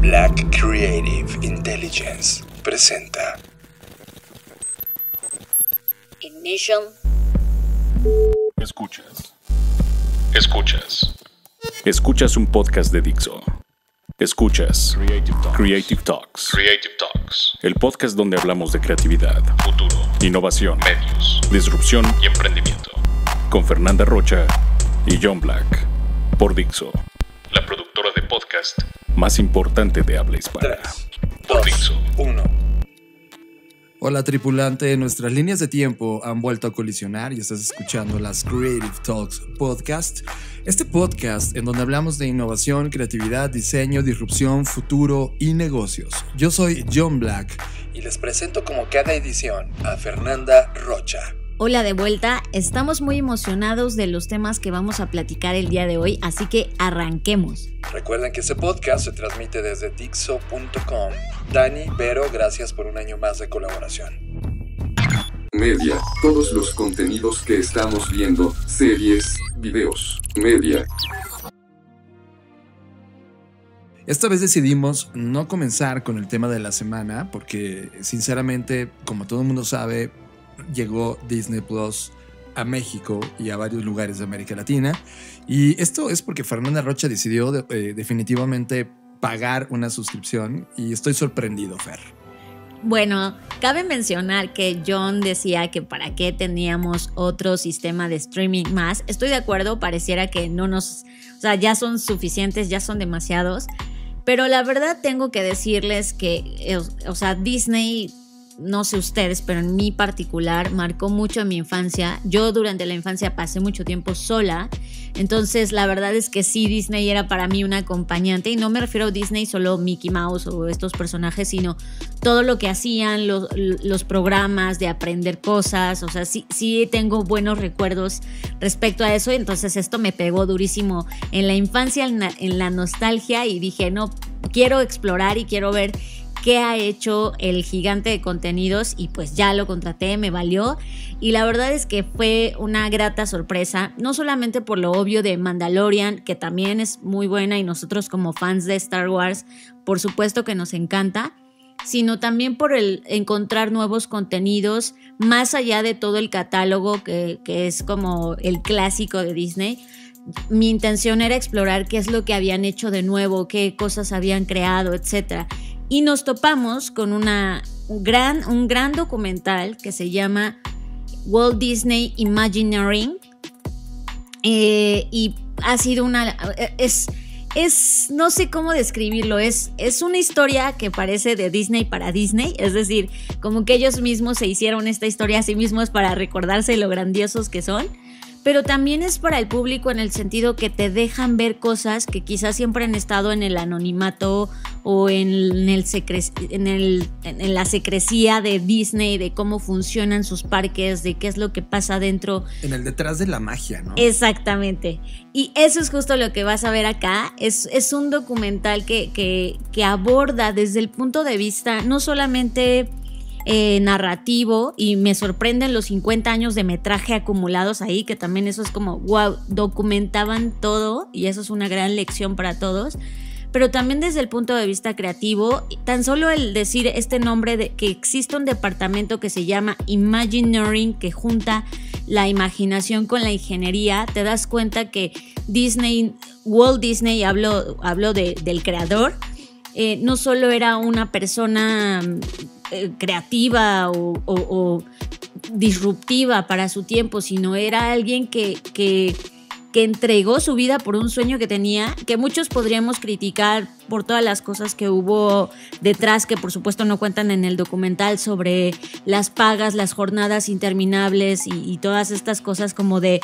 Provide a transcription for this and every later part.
Black Creative Intelligence presenta Ignition. Escuchas. Escuchas. Escuchas un podcast de Dixo. Escuchas Creative Talks. Creative Talks. Creative Talks. El podcast donde hablamos de creatividad, Futuro. innovación, Medios. disrupción Y emprendimiento. con Fernanda Rocha y John Black. Por Dixo, La productora de podcast más importante de habla hispana. 3, por 2, Dixo. 1. Hola tripulante, nuestras líneas de tiempo han vuelto a colisionar y estás escuchando las Creative Talks Podcast. Este podcast en donde hablamos de innovación, creatividad, diseño, disrupción, futuro y negocios. Yo soy John Black. Y les presento como cada edición a Fernanda Rocha. Hola de vuelta, estamos muy emocionados de los temas que vamos a platicar el día de hoy, así que arranquemos. Recuerden que este podcast se transmite desde Dixo.com. Dani, Vero, gracias por un año más de colaboración. Media, todos los contenidos que estamos viendo, series, videos, media. Esta vez decidimos no comenzar con el tema de la semana porque sinceramente, como todo el mundo sabe, llegó Disney Plus a México y a varios lugares de América Latina. Y esto es porque Fernanda Rocha decidió de- eh, definitivamente pagar una suscripción y estoy sorprendido, Fer. Bueno, cabe mencionar que John decía que para qué teníamos otro sistema de streaming más. Estoy de acuerdo, pareciera que no nos, o sea, ya son suficientes, ya son demasiados. Pero la verdad tengo que decirles que, eh, o sea, Disney, no sé ustedes, pero en mi particular marcó mucho mi infancia. Yo durante la infancia pasé mucho tiempo sola. Entonces, la verdad es que sí, Disney era para mí un acompañante. Y no me refiero a Disney solo Mickey Mouse o estos personajes, sino todo lo que hacían, los, los programas de aprender cosas. O sea, sí, sí tengo buenos recuerdos respecto a eso. Entonces, esto me pegó durísimo en la infancia, en la nostalgia. Y dije, no, quiero explorar y quiero ver qué ha hecho el gigante de contenidos y pues ya lo contraté, me valió y la verdad es que fue una grata sorpresa, no solamente por lo obvio de Mandalorian, que también es muy buena y nosotros como fans de Star Wars, por supuesto que nos encanta, sino también por el encontrar nuevos contenidos más allá de todo el catálogo que, que es como el clásico de Disney mi intención era explorar qué es lo que habían hecho de nuevo, qué cosas habían creado, etc. Y nos topamos con una gran, un gran documental que se llama Walt Disney Imagineering. Eh, y ha sido una... Es, es, no sé cómo describirlo, es, es una historia que parece de Disney para Disney, es decir, como que ellos mismos se hicieron esta historia a sí mismos para recordarse lo grandiosos que son pero también es para el público en el sentido que te dejan ver cosas que quizás siempre han estado en el anonimato o en, el secre en, el, en la secrecía de Disney, de cómo funcionan sus parques, de qué es lo que pasa dentro. En el detrás de la magia, ¿no? Exactamente. Y eso es justo lo que vas a ver acá. Es, es un documental que, que, que aborda desde el punto de vista no solamente eh, narrativo y me sorprenden los 50 años de metraje acumulados ahí, que también eso es como, wow, documentaban todo y eso es una gran lección para todos. Pero también desde el punto de vista creativo, tan solo el decir este nombre de que existe un departamento que se llama Imagineering, que junta la imaginación con la ingeniería, te das cuenta que Disney, Walt Disney, hablo de, del creador, eh, no solo era una persona eh, creativa o, disruptiva para su tiempo, sino era alguien que, que, entregó su vida por un sueño que tenía, que muchos podríamos criticar por todas las cosas que hubo detrás, que por supuesto no cuentan en el documental sobre las pagas, las jornadas interminables y todas estas cosas como de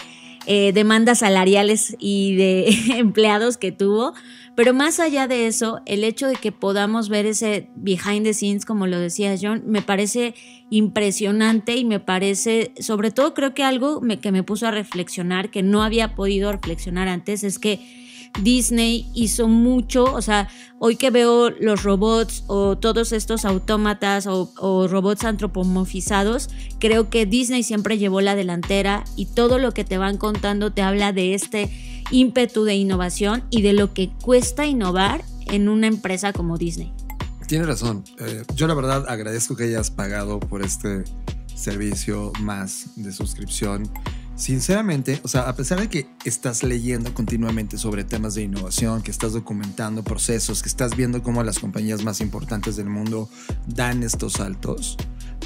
eh, demandas salariales y de empleados que tuvo. Pero más allá de eso, el hecho de que podamos ver ese behind the scenes, como lo decía John, me parece impresionante y me parece, sobre todo creo que algo que me puso a reflexionar, que no había podido reflexionar antes, es que Disney hizo mucho, o sea, hoy que veo los robots o todos estos autómatas o, robots antropomorfizados, creo que Disney siempre llevó la delantera y todo lo que te van contando te habla de este ímpetu de innovación y de lo que cuesta innovar en una empresa como Disney. Tienes razón. Eh, yo la verdad agradezco que hayas pagado por este servicio más de suscripción. Sinceramente, o sea, a pesar de que estás leyendo continuamente sobre temas de innovación, que estás documentando procesos, que estás viendo cómo las compañías más importantes del mundo dan estos saltos,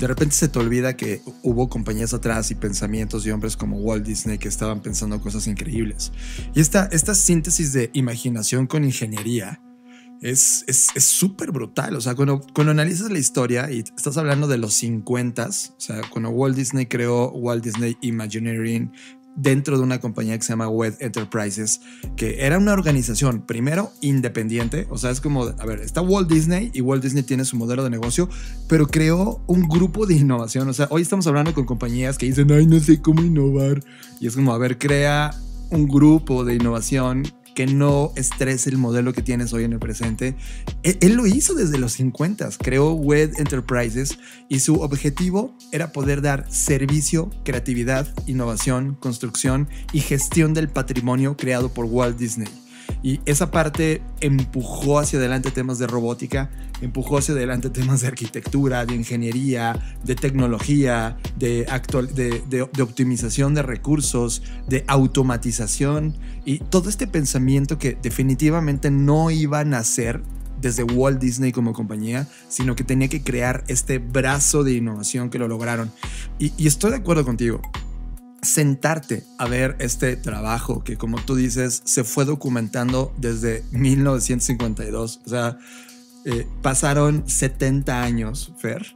de repente se te olvida que hubo compañías atrás y pensamientos y hombres como Walt Disney que estaban pensando cosas increíbles. Y esta, esta síntesis de imaginación con ingeniería es súper es, brutal. O sea, cuando, cuando analizas la historia y estás hablando de los 50, o sea, cuando Walt Disney creó Walt Disney Imagineering dentro de una compañía que se llama Web Enterprises, que era una organización, primero, independiente, o sea, es como, a ver, está Walt Disney y Walt Disney tiene su modelo de negocio, pero creó un grupo de innovación, o sea, hoy estamos hablando con compañías que dicen, ay, no sé cómo innovar, y es como, a ver, crea un grupo de innovación que no estrese el modelo que tienes hoy en el presente. E-, él, lo hizo desde los 50, creó Web Enterprises y su objetivo era poder dar servicio, creatividad, innovación, construcción y gestión del patrimonio creado por Walt Disney. Y esa parte empujó hacia adelante temas de robótica, empujó hacia adelante temas de arquitectura, de ingeniería, de tecnología, de, actual, de, de, optimización de recursos, de automatización y todo este pensamiento que definitivamente no iba a nacer desde Walt Disney como compañía, sino que tenía que crear este brazo de innovación que lo lograron. Y, y estoy de acuerdo contigo sentarte a ver este trabajo que, como tú dices, se fue documentando desde 1952. O sea, eh, pasaron 70 años, Fer,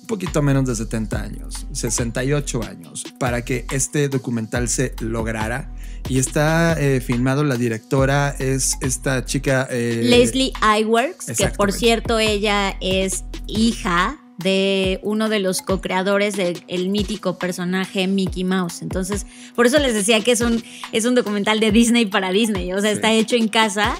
un poquito menos de 70 años, 68 años, para que este documental se lograra. Y está eh, filmado, la directora es esta chica... Eh, Leslie Iwerks, que por cierto ella es hija de uno de los co-creadores del mítico personaje Mickey Mouse. Entonces, por eso les decía que es un, es un documental de Disney para Disney. O sea, está hecho en casa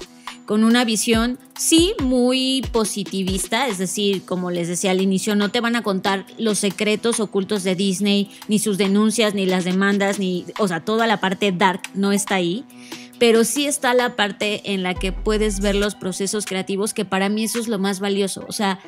con una visión, sí, muy positivista, es decir, como les decía al inicio, no te van a contar los secretos ocultos de Disney, ni sus denuncias, ni las demandas, ni, o sea, toda la parte dark no está ahí, pero sí está la parte en la que puedes ver los procesos creativos, que para mí eso es lo más valioso, o sea,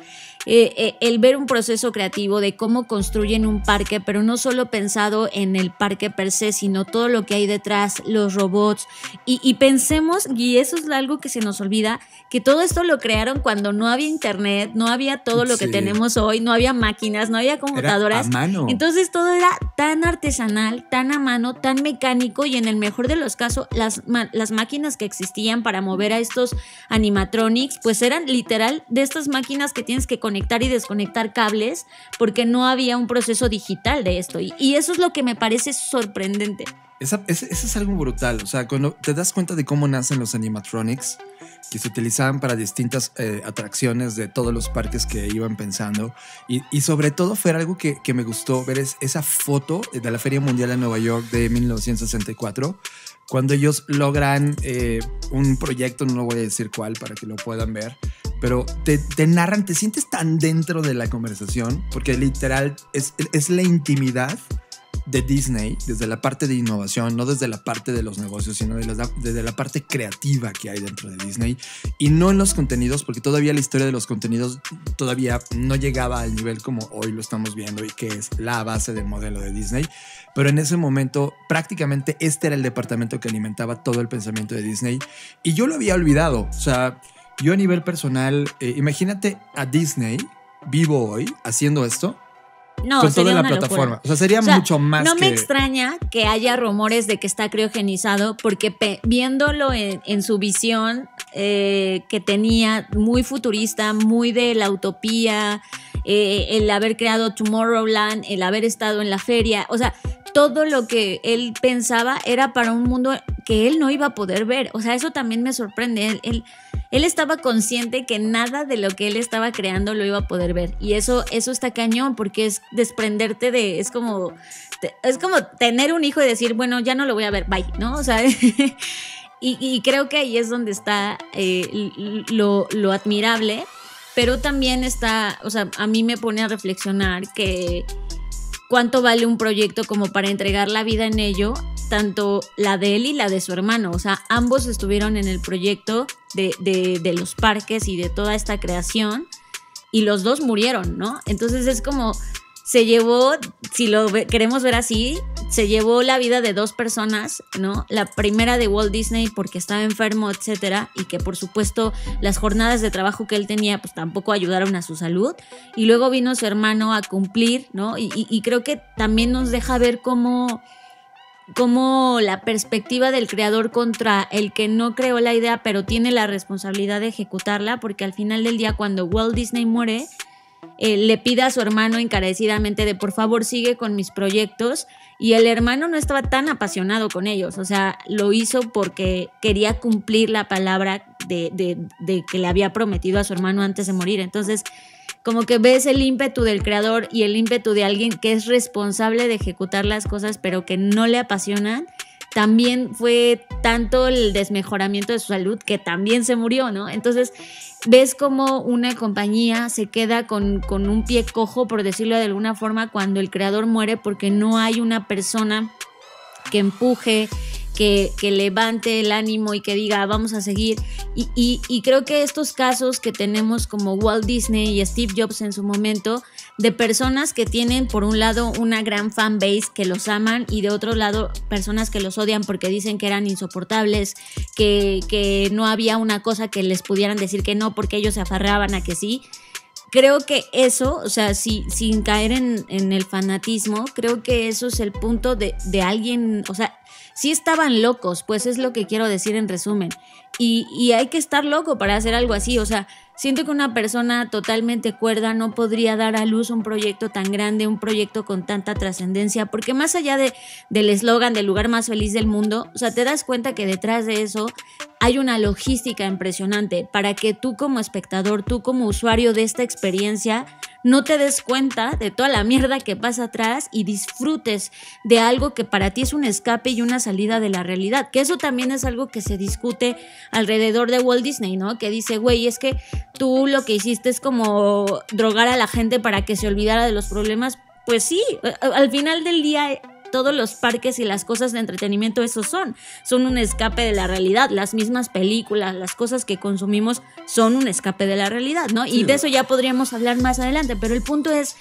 eh, eh, el ver un proceso creativo de cómo construyen un parque, pero no solo pensado en el parque per se, sino todo lo que hay detrás, los robots. Y, pensemos, y eso es algo que se nos olvida, que todo esto lo crearon cuando no había internet, no había todo lo que tenemos hoy, no había máquinas, no había computadoras. Entonces todo era tan artesanal, tan a mano, tan mecánico y en el mejor de los casos, las, las máquinas que existían para mover a estos animatronics, pues eran literal de estas máquinas que tienes que conectar y desconectar cables porque no había un proceso digital de esto. Y, eso es lo que me parece sorprendente. Eso es algo brutal. O sea, cuando te das cuenta de cómo nacen los animatronics, que se utilizaban para distintas eh, atracciones de todos los parques que iban pensando. Y, y sobre todo fue algo que, que, me gustó ver es esa foto de la Feria Mundial de Nueva York de 1964, cuando ellos logran eh, un proyecto, no lo voy a decir cuál para que lo puedan ver, pero te, te, narran, te sientes tan dentro de la conversación, porque literal es, es la intimidad de Disney, desde la parte de innovación, no desde la parte de los negocios, sino desde la parte creativa que hay dentro de Disney, y no en los contenidos, porque todavía la historia de los contenidos todavía no llegaba al nivel como hoy lo estamos viendo y que es la base del modelo de Disney, pero en ese momento prácticamente este era el departamento que alimentaba todo el pensamiento de Disney, y yo lo había olvidado, o sea yo a nivel personal, eh, imagínate a Disney vivo hoy haciendo esto. No, con sería toda la plataforma. O sea, sería mucho más. No me extraña que haya rumores de que está criogenizado, porque viéndolo en, su visión eh, que tenía, muy futurista, muy de la utopía, eh, el haber creado Tomorrowland, el haber estado en la feria, o sea, todo lo que él pensaba era para un mundo que él no iba a poder ver. O sea, eso también me sorprende. Él, él, estaba consciente que nada de lo que él estaba creando lo iba a poder ver. Y eso, eso está cañón, porque es desprenderte de. Es como. Es como tener un hijo y decir, bueno, ya no lo voy a ver, bye, ¿no? O sea. y, creo que ahí es donde está eh, lo, lo admirable, pero también está, o sea, a mí me pone a reflexionar que cuánto vale un proyecto como para entregar la vida en ello, tanto la de él y la de su hermano. O sea, ambos estuvieron en el proyecto de, de- de los parques y de toda esta creación y los dos murieron, ¿no? Entonces es como, se llevó, si lo queremos ver así, se llevó la vida de dos personas, ¿no? La primera de Walt Disney porque estaba enfermo, etcétera, y que por supuesto las jornadas de trabajo que él tenía pues tampoco ayudaron a su salud. Y luego vino su hermano a cumplir, ¿no? Y, creo que también nos deja ver cómo cómo la perspectiva del creador contra el que no creó la idea pero tiene la responsabilidad de ejecutarla, porque al final del día cuando Walt Disney muere, eh, le pide a su hermano encarecidamente de por favor sigue con mis proyectos y el hermano no estaba tan apasionado con ellos, o sea, lo hizo porque quería cumplir la palabra de, de- de que le había prometido a su hermano antes de morir. Entonces, como que ves el ímpetu del creador y el ímpetu de alguien que es responsable de ejecutar las cosas pero que no le apasionan. También fue tanto el desmejoramiento de su salud que también se murió, ¿no? Entonces ves como una compañía se queda con, con un pie cojo, por decirlo de alguna forma, cuando el creador muere porque no hay una persona que empuje, que, levante el ánimo y que diga vamos a seguir. Y, y- creo que estos casos que tenemos como Walt Disney y Steve Jobs en su momento, de personas que tienen por un lado una gran fan base que los aman y de otro lado personas que los odian porque dicen que eran insoportables, que, que no había una cosa que les pudieran decir que no porque ellos se aferraban a que sí creo que eso, o sea, si, sin caer en, en el fanatismo, creo que eso es el punto de, de alguien, o sea, sí estaban locos, pues es lo que quiero decir en resumen. Y, y hay que estar loco para hacer algo así, o sea, siento que una persona totalmente cuerda no podría dar a luz un proyecto tan grande, un proyecto con tanta trascendencia, porque más allá de, del eslogan del lugar más feliz del mundo, o sea, te das cuenta que detrás de eso hay una logística impresionante para que tú como espectador, tú como usuario de esta experiencia, no te des cuenta de toda la mierda que pasa atrás y disfrutes de algo que para ti es un escape y una salida de la realidad. Que eso también es algo que se discute alrededor de Walt Disney, ¿no? Que dice, güey, es que tú lo que hiciste es como drogar a la gente para que se olvidara de los problemas. Pues sí, al final del día todos los parques y las cosas de entretenimiento eso son. Son un escape de la realidad. Las mismas películas, las cosas que consumimos son un escape de la realidad, ¿no? Y de eso ya podríamos hablar más adelante, pero el punto es,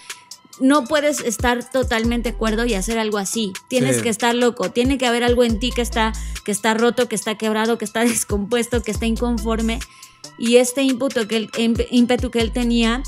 no puedes estar totalmente cuerdo y hacer algo así. Tienes Sí. que estar loco. Tiene que haber algo en ti que está, que está roto, que está quebrado, que está descompuesto, que está inconforme. Y este ímpetu que él, ímp- ímpetu que él tenía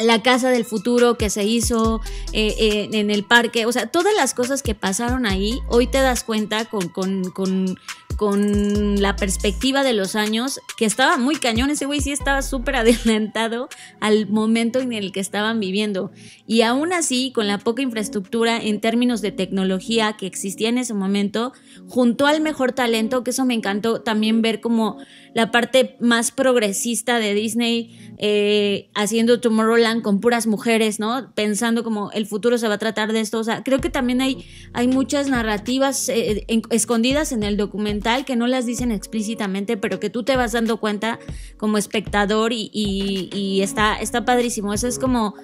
la casa del futuro que se hizo eh, eh, en el parque, o sea, todas las cosas que pasaron ahí, hoy te das cuenta con, con, con, con la perspectiva de los años que estaba muy cañón, ese güey sí estaba súper adelantado al momento en el que estaban viviendo. Y aún así, con la poca infraestructura en términos de tecnología que existía en ese momento, junto al mejor talento, que eso me encantó también ver como la parte más progresista de Disney eh, haciendo Tomorrowland con puras mujeres, ¿no? Pensando como el futuro se va a tratar de esto. O sea, creo que también hay, hay muchas narrativas eh, escondidas en el documental que no las dicen explícitamente, pero que tú te vas dando cuenta como espectador y, y- y está, está padrísimo. Eso es como,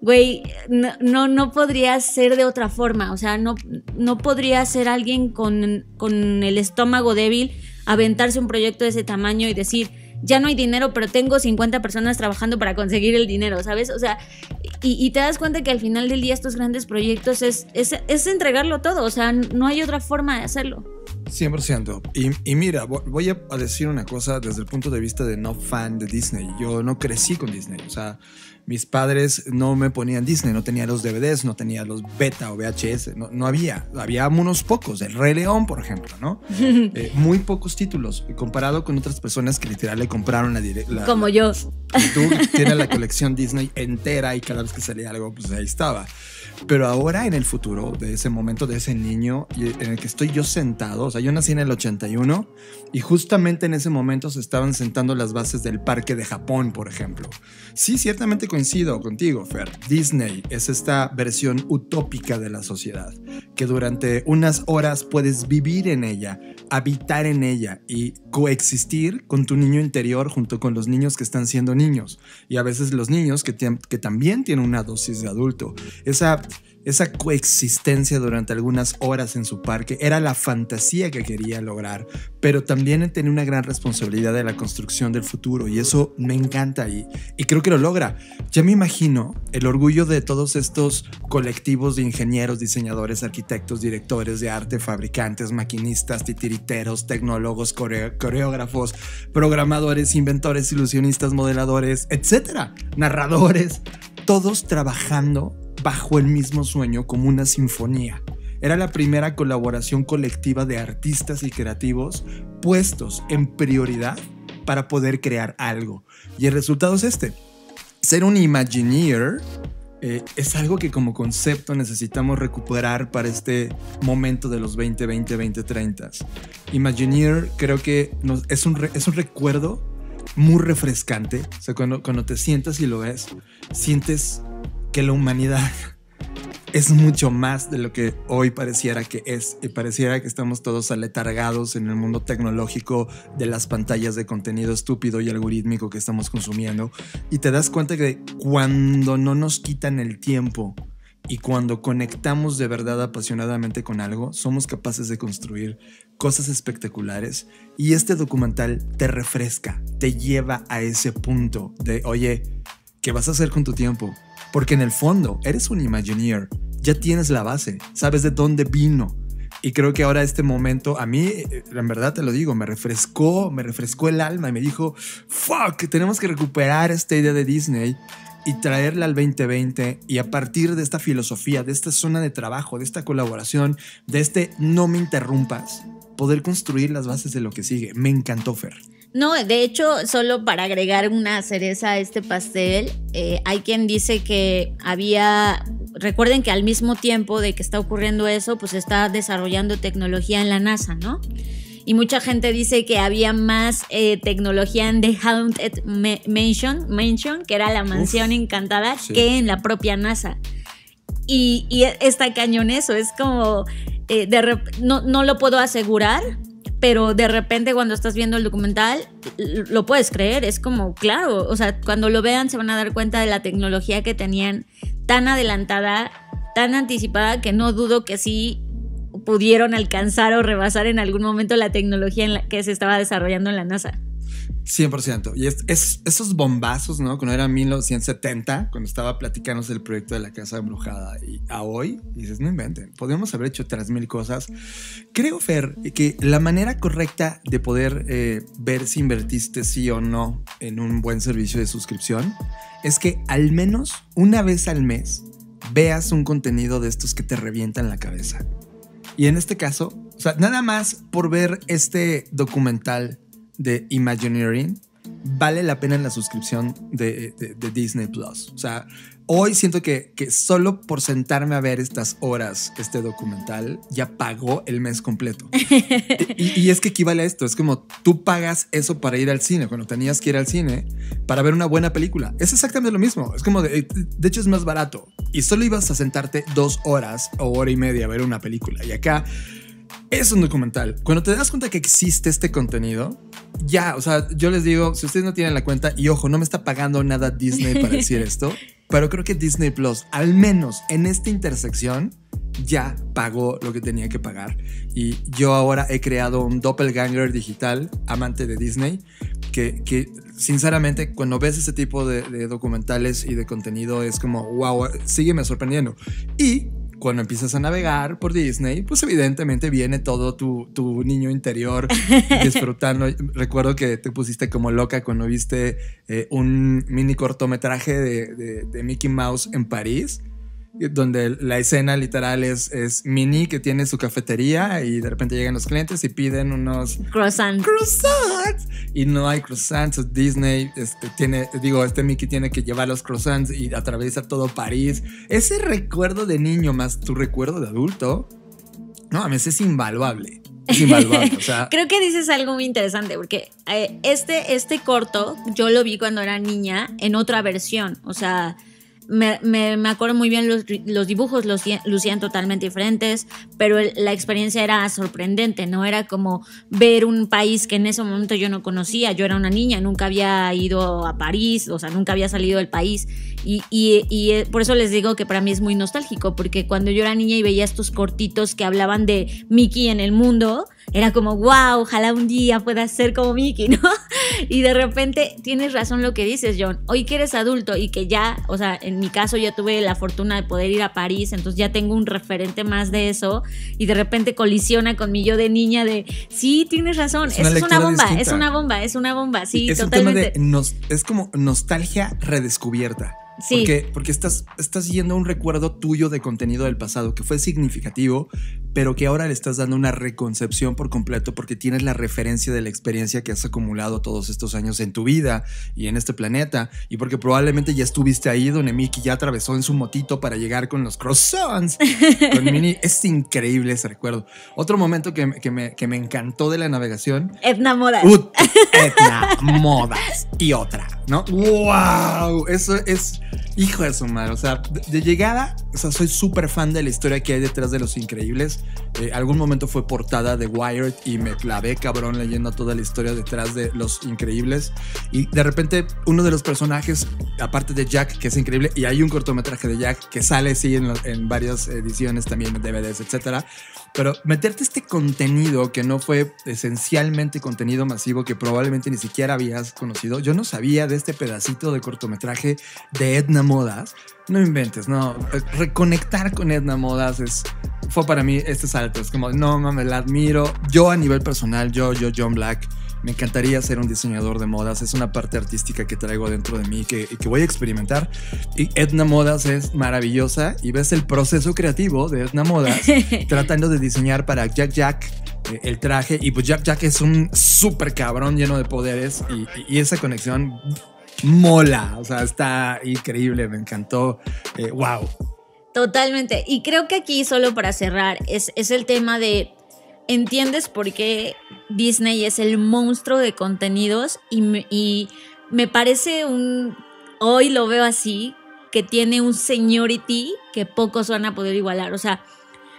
güey, no, no, no podría ser de otra forma. O sea, no, no podría ser alguien con, con el estómago débil aventarse un proyecto de ese tamaño y decir, ya no hay dinero, pero tengo 50 personas trabajando para conseguir el dinero, ¿sabes? O sea, y, te das cuenta que al final del día estos grandes proyectos es, es, es entregarlo todo, o sea, no hay otra forma de hacerlo. 100%. Y, y mira, vo- voy a decir una cosa desde el punto de vista de no fan de Disney. Yo no crecí con Disney. O sea, mis padres no me ponían Disney, no tenía los DVDs, no tenía los beta o VHS, no, no había. Había unos pocos, el Rey León, por ejemplo, ¿no? Eh, muy pocos títulos, comparado con otras personas que literal le compraron la, la- Como yo. y tú tienes la colección Disney entera y cada vez que salía algo, pues ahí estaba. Pero ahora en el futuro, de ese momento, de ese niño en el que estoy yo sentado, o sea, yo nací en el 81 y justamente en ese momento se estaban sentando las bases del parque de Japón, por ejemplo. Sí, ciertamente coincido contigo, Fer. Disney es esta versión utópica de la sociedad, que durante unas horas puedes vivir en ella, habitar en ella y coexistir con tu niño interior junto con los niños que están siendo niños. Y a veces los niños que, que también tienen una dosis de adulto. Esa coexistencia durante algunas horas en su parque era la fantasía que quería lograr, pero también tenía una gran responsabilidad de la construcción del futuro y eso me encanta y, y creo que lo logra. Ya me imagino el orgullo de todos estos colectivos de ingenieros, diseñadores, arquitectos, directores de arte, fabricantes, maquinistas, titiriteros, tecnólogos, coreógrafos, programadores, inventores, ilusionistas, modeladores, etcétera, narradores, todos trabajando bajo el mismo sueño como una sinfonía. Era la primera colaboración colectiva de artistas y creativos puestos en prioridad para poder crear algo. Y el resultado es este. Ser un Imagineer eh, es algo que como concepto necesitamos recuperar para este momento de los 2020, 2030. Imagineer creo que es, un es un recuerdo muy refrescante. O sea, cuando, cuando te sientas y lo ves, sientes que la humanidad es mucho más de lo que hoy pareciera que es. Y pareciera que estamos todos aletargados en el mundo tecnológico de las pantallas de contenido estúpido y algorítmico que estamos consumiendo. Y te das cuenta que cuando no nos quitan el tiempo y cuando conectamos de verdad apasionadamente con algo, somos capaces de construir cosas espectaculares. Y este documental te refresca, te lleva a ese punto de, oye, ¿qué vas a hacer con tu tiempo? Porque en el fondo eres un Imagineer, ya tienes la base, sabes de dónde vino. Y creo que ahora este momento, a mí, eh, en verdad te lo digo, me refrescó, me refrescó el alma y me dijo, fuck, tenemos que recuperar esta idea de Disney y traerla al 2020 y a partir de esta filosofía, de esta zona de trabajo, de esta colaboración, de este no me interrumpas, poder construir las bases de lo que sigue. Me encantó, Fer. No, de hecho, solo para agregar una cereza a este pastel, eh, hay quien dice que había, recuerden que al mismo tiempo de que está ocurriendo eso, pues está desarrollando tecnología en la NASA, ¿no? Y mucha gente dice que había más eh, tecnología en The Haunted Ma- Mansion, Mansion, que era la mansión encantada, sí. que en la propia NASA. Y, y está cañón eso, es como, eh, de no, no lo puedo asegurar, pero de repente cuando estás viendo el documental lo puedes creer, es como, claro, o sea, cuando lo vean se van a dar cuenta de la tecnología que tenían tan adelantada, tan anticipada, que no dudo que sí pudieron alcanzar o rebasar en algún momento la tecnología en la que se estaba desarrollando en la NASA. 100%. Y es, es- esos bombazos, ¿no? Cuando era 1970, cuando estaba platicándose del proyecto de la Casa Embrujada y a hoy, dices, no inventen, podríamos haber hecho tres mil cosas. Creo, Fer, que la manera correcta de poder eh, ver si invertiste sí o no en un buen servicio de suscripción es que al menos una vez al mes veas un contenido de estos que te revientan la cabeza. Y en este caso, nada más por ver este documental de Imagineering, vale la pena la suscripción de, de- de Disney Plus. O sea, hoy siento que, que solo por sentarme a ver estas horas, este documental, ya pagó el mes completo. y, y es que equivale a esto, es como tú pagas eso para ir al cine, cuando tenías que ir al cine para ver una buena película. Es exactamente lo mismo, es como, de, de hecho es más barato. Y solo ibas a sentarte dos horas o hora y media a ver una película. Y acá es un documental. Cuando te das cuenta que existe este contenido, ya, o sea, yo les digo, si ustedes no tienen la cuenta, y ojo, no me está pagando nada Disney para decir esto, pero creo que Disney Plus, al menos en esta intersección, ya pagó lo que tenía que pagar. Y yo ahora he creado un doppelganger digital, amante de Disney, que, que sinceramente cuando ves ese tipo de, de documentales y de contenido es como, wow, sígueme sorprendiendo. Y cuando empiezas a navegar por Disney, pues evidentemente viene todo tu, tu niño interior disfrutando. Recuerdo que te pusiste como loca cuando viste eh, un mini cortometraje de, de- de Mickey Mouse en París, donde la escena literal es, es Minnie que tiene su cafetería y de repente llegan los clientes y piden unos Croissant. croissants y no hay croissants. Disney este, tiene, digo, este Mickey tiene que llevar los croissants y atraviesa todo París. Ese recuerdo de niño más tu recuerdo de adulto, no, a veces es invaluable. es invaluable. O sea, Creo que dices algo muy interesante, porque eh, este, este corto yo lo vi cuando era niña en otra versión. O sea, me, me- acuerdo muy bien los, los dibujos, los lucían- totalmente diferentes, pero la experiencia era sorprendente, ¿no? Era como ver un país que en ese momento yo no conocía. Yo era una niña, nunca había ido a París, o sea, nunca había salido del país. Y, y- y, eh, por eso les digo que para mí es muy nostálgico, porque cuando yo era niña y veía estos cortitos que hablaban de Mickey en el mundo, era como, wow, ojalá un día pueda ser como Mickey, ¿no? Y de repente tienes razón lo que dices, John. Hoy que eres adulto y que ya, o sea, en mi caso ya tuve la fortuna de poder ir a París, entonces ya tengo un referente más de eso y de repente colisiona con mi yo de niña de, sí, tienes razón, Es una es una bomba, distinta. es una bomba, es una bomba, sí, es un tema totalmente. de nos- es como nostalgia redescubierta. Sí. Porque, porque estás, estás yendo a un recuerdo tuyo de contenido del pasado que fue significativo, pero que ahora le estás dando una reconcepción por completo porque tienes la referencia de la experiencia que has acumulado todos estos años en tu vida y en este planeta. Y porque probablemente ya estuviste ahí donde Mickey ya atravesó en su motito para llegar con los croissants. con Minnie. Es increíble ese recuerdo. Otro momento que, me- que me, que me encantó de la navegación Edna Moda. Ut, Etna, modas y otra, ¿no? ¡Wow! Eso es, hijo de su madre. O sea, de, llegada, o sea, soy súper fan de la historia que hay detrás de Los Increíbles. Eh, algún momento fue portada de Wired y me clavé cabrón leyendo toda la historia detrás de Los Increíbles. Y de repente, uno de los personajes, aparte de Jack, que es increíble, y hay un cortometraje de Jack que sale, sí, en varias ediciones también, DVDs, etcétera. Pero meterte este contenido que no fue esencialmente contenido masivo que probablemente ni siquiera habías conocido. Yo no sabía de este pedacito de cortometraje de Edna Modas. No inventes, no. Eh, Reconectar con Edna Modas es, fue para mí este salto. Es como, no mames, la admiro. Yo a nivel personal, yo, yo, John Black, me encantaría ser un diseñador de modas. Es una parte artística que traigo dentro de mí que, que voy a experimentar. Y Edna Modas es maravillosa y ves el proceso creativo de Edna Modas tratando de diseñar para Jack Jack eh, el traje. Y pues Jack Jack es un súper cabrón lleno de poderes y, y- y esa conexión mola. O sea, está increíble, me encantó. Eh, wow. Totalmente. Y creo que aquí, solo para cerrar, es, es el tema de. ¿Entiendes por qué Disney es el monstruo de contenidos? Y me, y me parece un. Hoy lo veo así, que tiene un seniority que pocos van a poder igualar. O sea,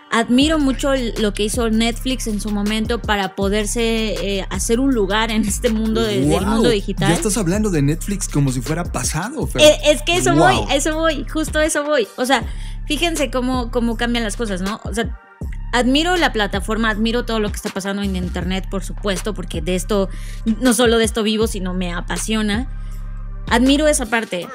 admiro mucho lo que hizo Netflix en su momento para poderse eh, hacer un lugar en este mundo de- del mundo digital. Ya estás hablando de Netflix como si fuera pasado, Fer. Eh, es que eso Wow. voy, eso voy, justo eso voy. O sea, fíjense cómo, cómo cambian las cosas, ¿no? O sea, admiro la plataforma, admiro todo lo que está pasando en internet, por supuesto, porque de esto, no solo de esto vivo, sino me apasiona. Admiro esa parte.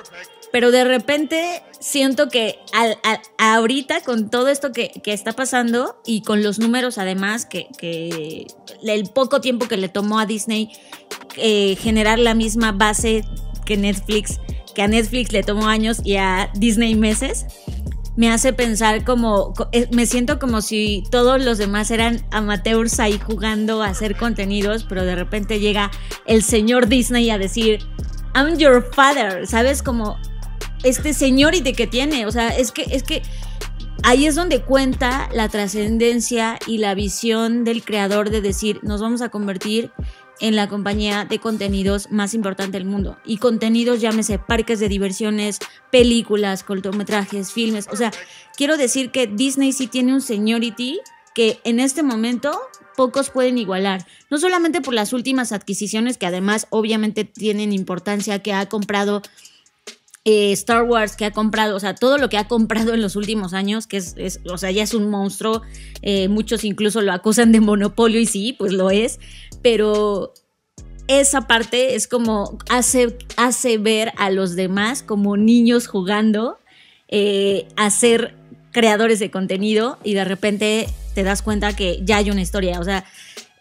Pero de repente siento que al- ahorita con todo esto que, está pasando y con los números además, que, que el poco tiempo que le tomó a Disney eh, generar la misma base que Netflix, que a Netflix le tomó años y a Disney meses, me hace pensar como, co- eh, me siento como si todos los demás eran amateurs ahí jugando a hacer contenidos, pero de repente llega el señor Disney a decir, I'm your father, ¿sabes? Como este señority que tiene, o sea, es que, es que ahí es donde cuenta la trascendencia y la visión del creador de decir, nos vamos a convertir en la compañía de contenidos más importante del mundo. Y contenidos, llámese parques de diversiones, películas, cortometrajes, filmes. O sea, quiero decir que Disney sí tiene un seniority que en este momento pocos pueden igualar. No solamente por las últimas adquisiciones, que además obviamente tienen importancia, que ha comprado eh, Star Wars que ha comprado, o sea, todo lo que ha comprado en los últimos años, que es, o sea, ya es un monstruo, eh, muchos incluso lo acusan de monopolio y sí, pues lo es, pero esa parte es como hace, hace ver a los demás como niños jugando eh, a ser creadores de contenido y de repente te das cuenta que ya hay una historia, o sea,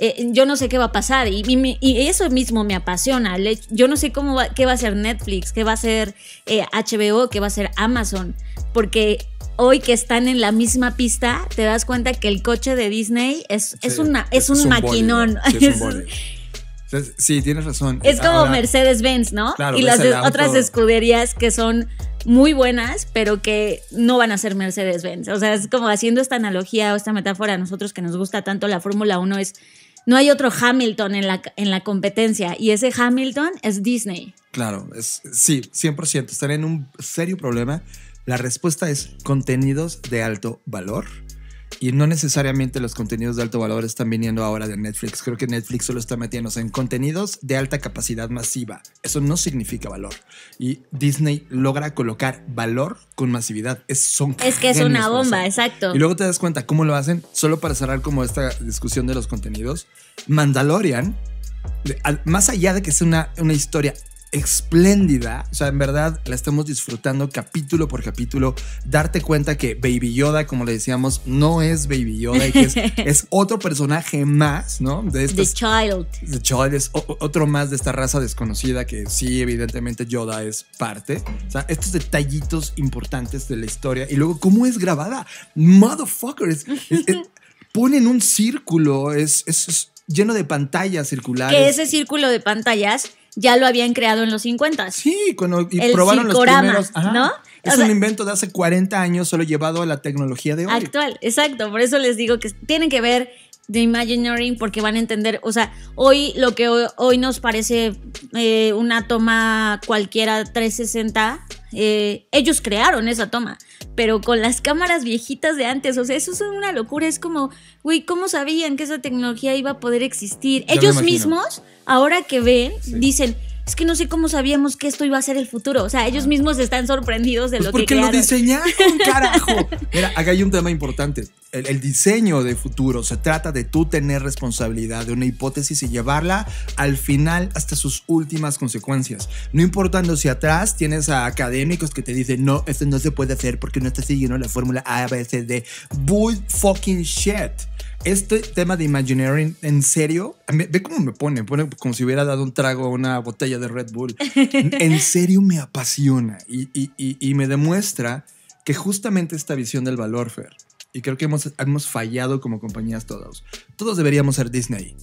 eh, yo no sé qué va a pasar y, y me- y eso mismo me apasiona. Yo no sé cómo va- qué va a ser Netflix, qué va a ser eh, HBO, qué va a ser Amazon, porque hoy que están en la misma pista te das cuenta que el coche de Disney es, es, una, es, un, maquinón. sí, es un tienes razón. Es como Ahora, Mercedes-Benz, ¿no? Claro, y las otras escuderías que son muy buenas, pero que no van a ser Mercedes-Benz. O sea, es como haciendo esta analogía o esta metáfora a nosotros que nos gusta tanto la Fórmula 1 es no hay otro Hamilton en la, en la competencia y ese Hamilton es Disney. Claro, es, sí, 100%. Están en un serio problema. La respuesta es contenidos de alto valor. Y no necesariamente los contenidos de alto valor están viniendo ahora de Netflix. Creo que Netflix solo está metiéndose en contenidos de alta capacidad masiva. Eso no significa valor. Y Disney logra colocar valor con masividad. Es, son Es que es una bomba, exacto. Y luego te das cuenta cómo lo hacen, solo para cerrar como esta discusión de los contenidos. Mandalorian, más allá de que sea una, una historia espléndida, o sea, en verdad la estamos disfrutando capítulo por capítulo, darte cuenta que Baby Yoda, como le decíamos, no es Baby Yoda y que es, es otro personaje más, ¿no? De The estas Child. The Child es otro más de esta raza desconocida que sí, evidentemente Yoda es parte. O sea, estos detallitos importantes de la historia. Y luego, ¿cómo es grabada? Motherfucker. es- es- ponen un círculo, es, es- es lleno de pantallas circulares. Que ese círculo de pantallas ya lo habían creado en los 50. Sí, cuando y El probaron los primeros. ajá. ¿no? Es O sea- un invento de hace 40 años, solo llevado a la tecnología de hoy. Actual, exacto. Por eso les digo que tienen que ver The Imagineering porque van a entender, o sea, hoy lo que hoy, hoy nos parece eh, una toma cualquiera 360, eh, ellos crearon esa toma, pero con las cámaras viejitas de antes, o sea, eso es una locura, es como, güey, ¿cómo sabían que esa tecnología iba a poder existir? Ya ellos mismos, ahora que ven, dicen... Es que no sé cómo sabíamos que esto iba a ser el futuro. O sea, ellos mismos están sorprendidos de Pues lo que porque lo diseñaron, carajo. Mira, acá hay un tema importante. El, el diseño de futuro se trata de tú tener responsabilidad de una hipótesis y llevarla al final hasta sus últimas consecuencias. No importando si atrás tienes a académicos que te dicen, no, esto no se puede hacer porque no estás siguiendo la fórmula A, B, C, D. Bull fucking shit. Este tema de Imagineering, en serio, ve cómo me pone, pone como si hubiera dado un trago a una botella de Red Bull. En serio me apasiona y, y- y- y me demuestra que justamente esta visión del valor, Fer, y creo que hemos, hemos fallado como compañías todos, todos deberíamos ser Disney.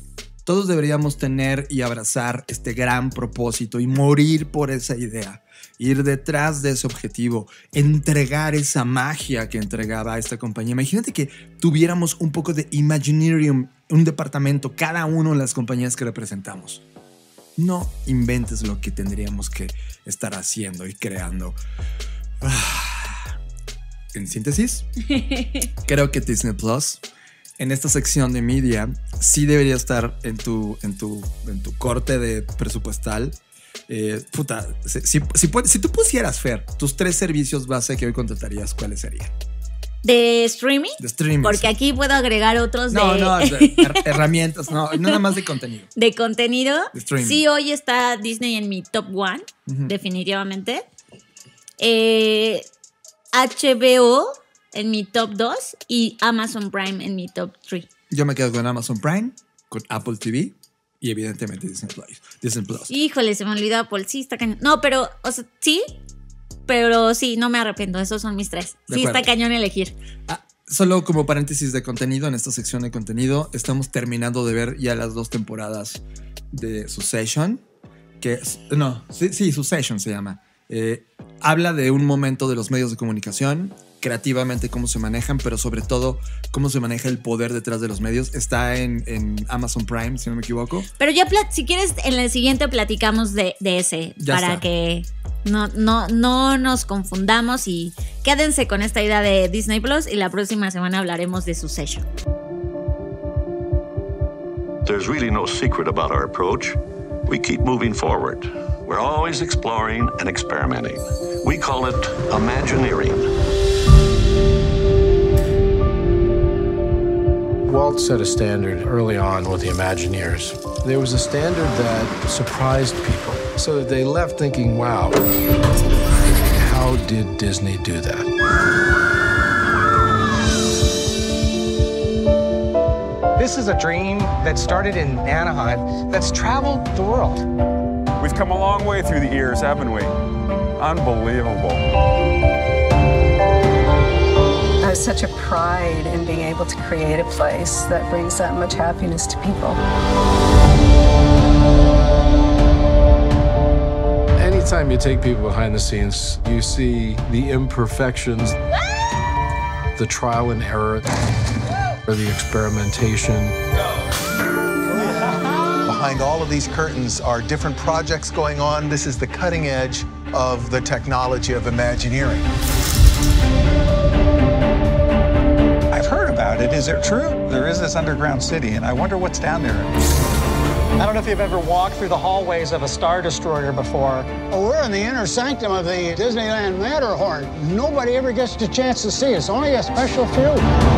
Todos deberíamos tener y abrazar este gran propósito y morir por esa idea. Ir detrás de ese objetivo, entregar esa magia que entregaba esta compañía. Imagínate que tuviéramos un poco de Imaginarium, un departamento, cada uno de las compañías que representamos. No inventes lo que tendríamos que estar haciendo y creando. Ah. En síntesis, creo que Disney Plus en esta sección de media sí debería estar en tu, en tu, en tu corte de presupuestal. Eh, puta, si, si, si puedes- si tú pusieras, Fer, tus tres servicios base que hoy contratarías, ¿cuáles serían? de streaming. De streaming. Porque aquí puedo agregar otros No, de, no, de herramientas, no, nada más de contenido. de contenido. De streaming. Sí, hoy está Disney en mi top one, definitivamente. Eh, HBO en mi top 2 y Amazon Prime en mi top 3. Yo me quedo con Amazon Prime, con Apple TV y evidentemente Disney Plus. Disney Plus. Híjole, se me olvidó Apple. Sí, está cañón. No, pero, o sea, sí, pero sí, no me arrepiento. Esos son mis tres. De sí, acuerdo. está cañón elegir. Ah, solo como paréntesis de contenido, en esta sección de contenido, estamos terminando de ver ya las dos temporadas de Succession, que es- no, sí, sí, Succession se llama. Eh, habla de un momento de los medios de comunicación, creativamente cómo se manejan, pero sobre todo cómo se maneja el poder detrás de los medios. Está en, en Amazon Prime, si no me equivoco. Pero ya, plat- si quieres, en el siguiente platicamos de, de ese Ya para está. que no, no, no nos confundamos y quédense con esta idea de Disney Plus y la próxima semana hablaremos de su sello. There's really no secret about our approach. We keep moving forward. We're always exploring and experimenting. We call it Imagineering. Walt set a standard early on with the Imagineers. There was a standard that surprised people, so that they left thinking, wow, how did Disney do that? This is a dream that started in Anaheim that's traveled the world. We've come a long way through the years, haven't we? Unbelievable. I such a pride in being able to create a place that brings that much happiness to people. Anytime you take people behind the scenes, you see the imperfections, the trial and error, or the experimentation. Behind all of these curtains are different projects going on. This is the cutting edge of the technology of Imagineering. About it. Is it true? There is this underground city, and I wonder what's down there. I don't know if you've ever walked through the hallways of a Star Destroyer before. Oh, we're in the inner sanctum of the Disneyland Matterhorn. Nobody ever gets the chance to see us, only a special few.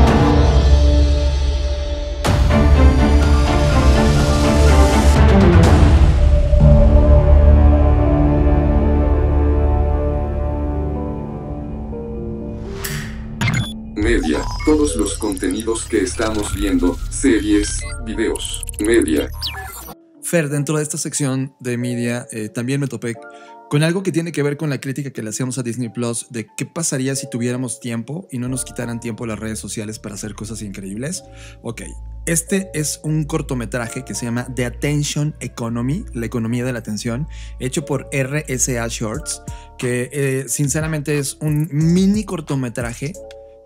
Que estamos viendo, series, videos, media. Fer, dentro de esta sección de media, eh, también me topé con algo que tiene que ver con la crítica que le hacíamos a Disney Plus de qué pasaría si tuviéramos tiempo y no nos quitaran tiempo las redes sociales para hacer cosas increíbles. Ok, este es un cortometraje que se llama The Attention Economy, la economía de la atención, hecho por RSA Shorts, que eh, sinceramente es un mini cortometraje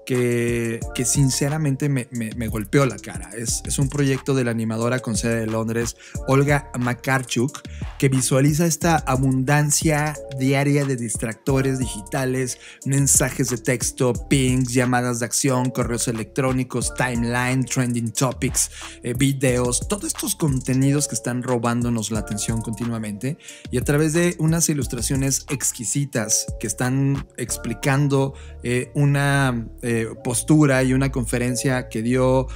que, sinceramente me, golpeó la cara. Es, es, un proyecto de la animadora con sede de Londres, Olga Makarchuk, que visualiza esta abundancia diaria de distractores digitales, mensajes de texto, pings, llamadas de acción, correos electrónicos, timeline, trending topics, eh, videos, todos estos contenidos que están robándonos la atención continuamente y a través de unas ilustraciones exquisitas que están explicando eh, una... Eh, postura y una conferencia que dio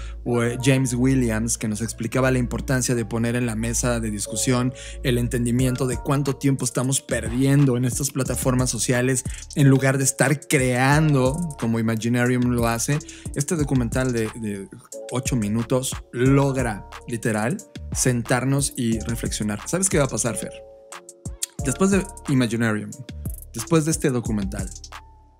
James Williams que nos explicaba la importancia de poner en la mesa de discusión el entendimiento de cuánto tiempo estamos perdiendo en estas plataformas sociales en lugar de estar creando como Imaginarium lo hace. Este documental de, de 8 minutos logra literal sentarnos y reflexionar. ¿Sabes qué va a pasar, Fer? Después de Imaginarium, después de este documental,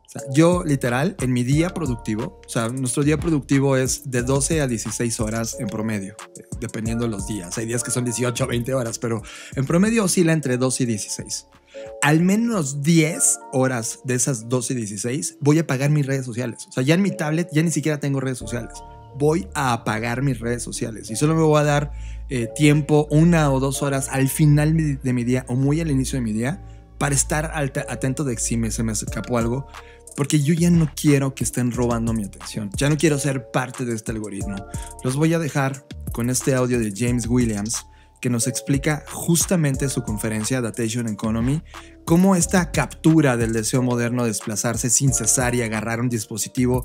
o sea, yo literal, en mi día productivo, o sea, nuestro día productivo es de 12 a 16 horas en promedio, dependiendo de los días. Hay días que son 18 a 20 horas, pero en promedio oscila entre 12 y 16. Al menos 10 horas de esas 12 y 16 voy a apagar mis redes sociales. O sea, ya en mi tablet ya ni siquiera tengo redes sociales. Voy a apagar mis redes sociales y solo me voy a dar eh, tiempo, una o dos horas al final de mi día o muy al inicio de mi día para estar atento de si me, se me escapó algo, porque yo ya no quiero que estén robando mi atención, ya no quiero ser parte de este algoritmo. Los voy a dejar con este audio de James Williams que nos explica justamente su conferencia Datation Economy, cómo esta captura del deseo moderno de desplazarse sin cesar y agarrar un dispositivo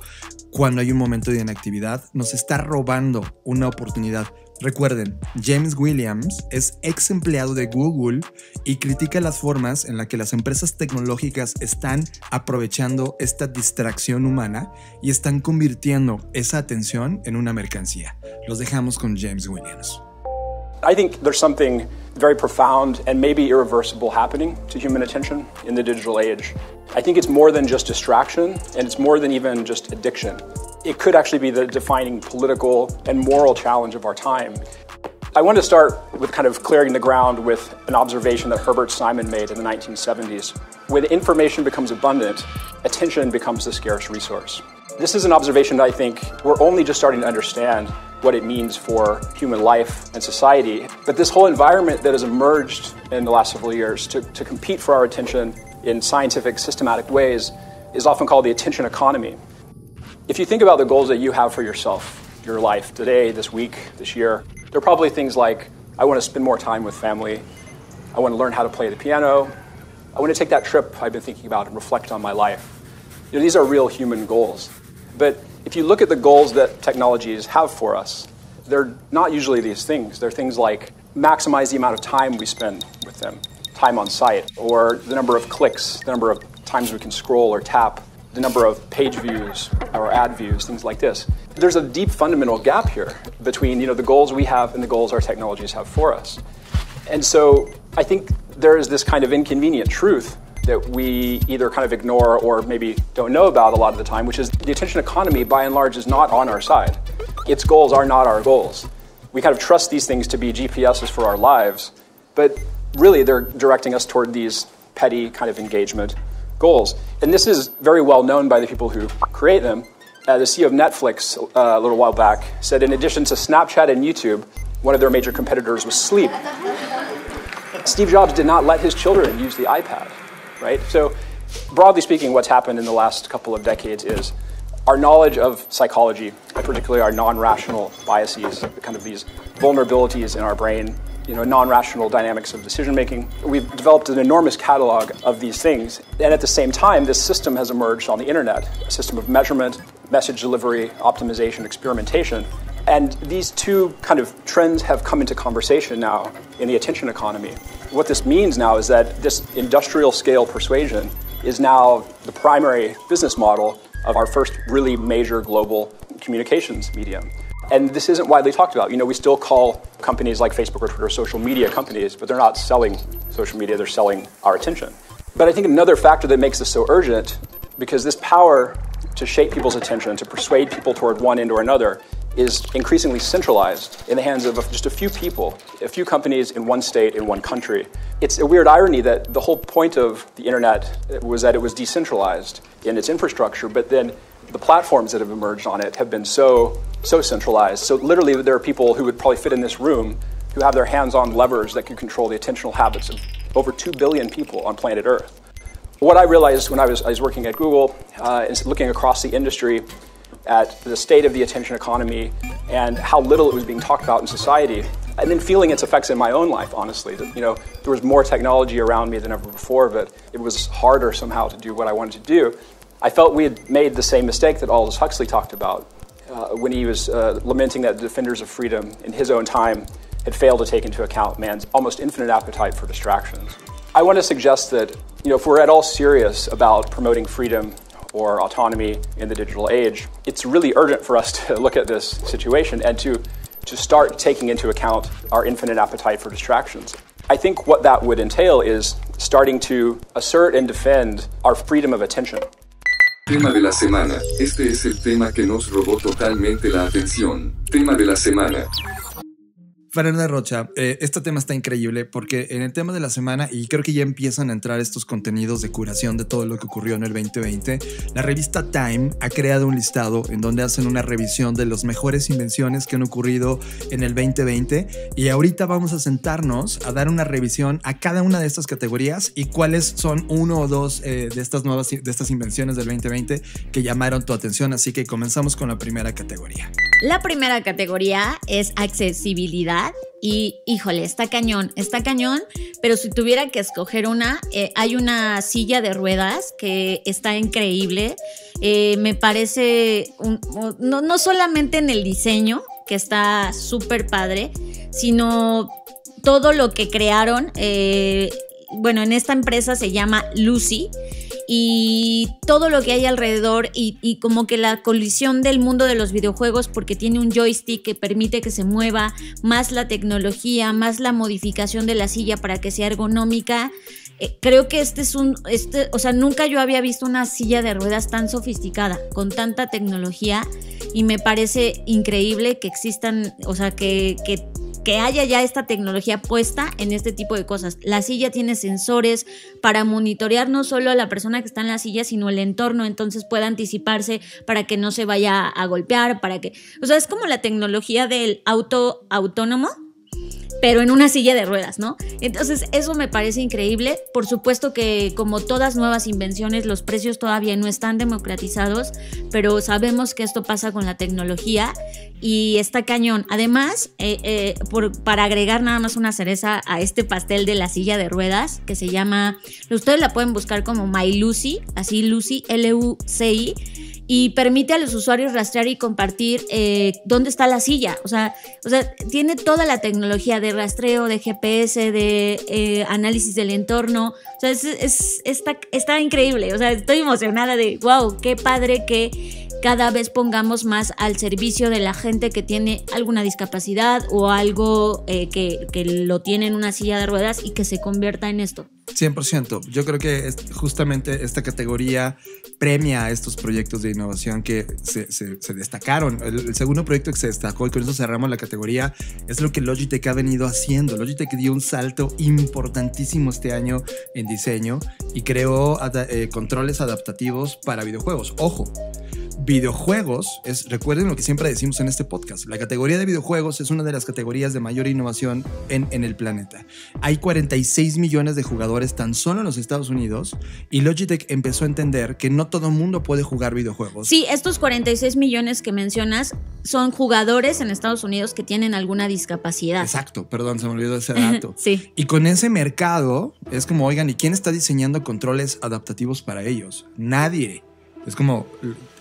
cuando hay un momento de inactividad nos está robando una oportunidad Recuerden, James Williams es ex empleado de Google y critica las formas en las que las empresas tecnológicas están aprovechando esta distracción humana y están convirtiendo esa atención en una mercancía. Los dejamos con James Williams. I think there's something very profound and maybe irreversible happening to human attention in the digital age. I think it's more than just distraction, and it's more than even just addiction. It could actually be the defining political and moral challenge of our time. I want to start with kind of clearing the ground with an observation that Herbert Simon made in the 1970s. When information becomes abundant, attention becomes the scarce resource. This is an observation that I think we're only just starting to understand what it means for human life and society. But this whole environment that has emerged in the last several years to, to compete for our attention in scientific, systematic ways is often called the attention economy. If you think about the goals that you have for yourself, your life today, this week, this year, they're probably things like I want to spend more time with family, I want to learn how to play the piano, I want to take that trip I've been thinking about and reflect on my life. You know, these are real human goals. But if you look at the goals that technologies have for us, they're not usually these things. They're things like maximize the amount of time we spend with them, time on site, or the number of clicks, the number of times we can scroll or tap, the number of page views or ad views, things like this. There's a deep fundamental gap here between you know, the goals we have and the goals our technologies have for us. And so I think there is this kind of inconvenient truth that we either kind of ignore or maybe don't know about a lot of the time, which is the attention economy by and large is not on our side. Its goals are not our goals. We kind of trust these things to be GPSs for our lives, but really they're directing us toward these petty kind of engagement goals. And this is very well known by the people who create them. Uh, the CEO of Netflix uh, a little while back said in addition to Snapchat and YouTube, one of their major competitors was sleep. Steve Jobs did not let his children use the iPad, right? So, broadly speaking, what's happened in the last couple of decades is our knowledge of psychology, particularly our non-rational biases, kind of these vulnerabilities in our brain, you know, non-rational dynamics of decision making. We've developed an enormous catalog of these things, and at the same time, this system has emerged on the internet, a system of measurement, message delivery, optimization, experimentation. And these two kind of trends have come into conversation now in the attention economy. What this means now is that this industrial scale persuasion is now the primary business model of our first really major global communications medium. And this isn't widely talked about. You know, we still call companies like Facebook or Twitter social media companies, but they're not selling social media, they're selling our attention. But I think another factor that makes this so urgent, because this power to shape people's attention, to persuade people toward one end or another, is increasingly centralized in the hands of just a few people, a few companies in one state, in one country. It's a weird irony that the whole point of the internet was that it was decentralized in its infrastructure, but then the platforms that have emerged on it have been so so centralized. So literally there are people who would probably fit in this room who have their hands on levers that can control the attentional habits of over 2 billion people on planet Earth. What I realized when I was, I was working at Google uh, is looking across the industry at the state of the attention economy and how little it was being talked about in society, and then feeling its effects in my own life, honestly. That, you know, there was more technology around me than ever before, but it was harder somehow to do what I wanted to do. I felt we had made the same mistake that Aldous Huxley talked about uh, when he was uh, lamenting that defenders of freedom in his own time had failed to take into account man's almost infinite appetite for distractions. I want to suggest that, you know, if we're at all serious about promoting freedom or autonomy in the digital age, it's really urgent for us to look at this situation and to, to start taking into account our infinite appetite for distractions. I think what that would entail is starting to assert and defend our freedom of attention. Tema de la semana. Este es el tema que nos robó totalmente la atención. Tema de la semana. Fernanda Rocha, eh, este tema está increíble porque en el tema de la semana, y creo que ya empiezan a entrar estos contenidos de curación de todo lo que ocurrió en el 2020, la revista Time ha creado un listado en donde hacen una revisión de las mejores invenciones que han ocurrido en el 2020 y ahorita vamos a sentarnos a dar una revisión a cada una de estas categorías y cuáles son uno o dos eh, de estas nuevas de estas invenciones del 2020 que llamaron tu atención, así que comenzamos con la primera categoría. La primera categoría es accesibilidad y híjole, está cañón, está cañón, pero si tuviera que escoger una, eh, hay una silla de ruedas que está increíble, eh, me parece, no, no solamente en el diseño, que está súper padre, sino todo lo que crearon, eh, bueno, en esta empresa se llama Lucy y todo lo que hay alrededor y, como que la colisión del mundo de los videojuegos porque tiene un joystick que permite que se mueva, más la tecnología, más la modificación de la silla para que sea ergonómica. Eh, creo que este es un, este, o sea, nunca yo había visto una silla de ruedas tan sofisticada, con tanta tecnología y me parece increíble que existan, o sea, que que haya ya esta tecnología puesta en este tipo de cosas. La silla tiene sensores para monitorear no solo a la persona que está en la silla, sino el entorno, entonces pueda anticiparse para que no se vaya a golpear, para que... O sea, es como la tecnología del auto autónomo, pero en una silla de ruedas, ¿no? Entonces, eso me parece increíble. Por supuesto que como todas nuevas invenciones, los precios todavía no están democratizados, pero sabemos que esto pasa con la tecnología y está cañón. Además, eh, eh, para agregar nada más una cereza a este pastel de la silla de ruedas, que se llama, ustedes la pueden buscar como My Lucy, así Lucy, L-U-C-I y permite a los usuarios rastrear y compartir eh, dónde está la silla. O sea, o sea, tiene toda la tecnología de rastreo, de GPS, de eh, análisis del entorno. O sea, es, es, está, está increíble. O sea, estoy emocionada de, wow, qué padre que cada vez pongamos más al servicio de la gente que tiene alguna discapacidad o algo eh, que, que lo tiene en una silla de ruedas y que se convierta en esto. 100%. Yo creo que justamente esta categoría premia a estos proyectos de innovación que se, destacaron. El, el segundo proyecto que se destacó, y con eso cerramos la categoría, es lo que Logitech ha venido haciendo. Logitech dio un salto importantísimo este año en diseño y creó ada- eh, controles adaptativos para videojuegos. Ojo, videojuegos es, recuerden lo que siempre decimos en este podcast, la categoría de videojuegos es una de las categorías de mayor innovación en, en el planeta. Hay 46 millones de jugadores tan solo en los Estados Unidos y Logitech empezó a entender que no todo el mundo puede jugar videojuegos. Sí, estos 46 millones que mencionas son jugadores en Estados Unidos que tienen alguna discapacidad. Exacto, perdón, se me olvidó ese dato. sí. Y con ese mercado es como, oigan, ¿y quién está diseñando controles adaptativos para ellos? Nadie. Es como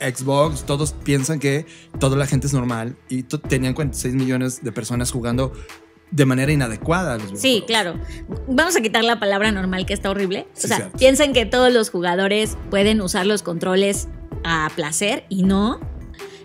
Xbox, todos piensan que toda la gente es normal y tenían 46 millones de personas jugando de manera inadecuada. los Sí, claro. Vamos a quitar la palabra normal que está horrible. Sí, o sea, cierto. piensen que todos los jugadores pueden usar los controles a placer y no.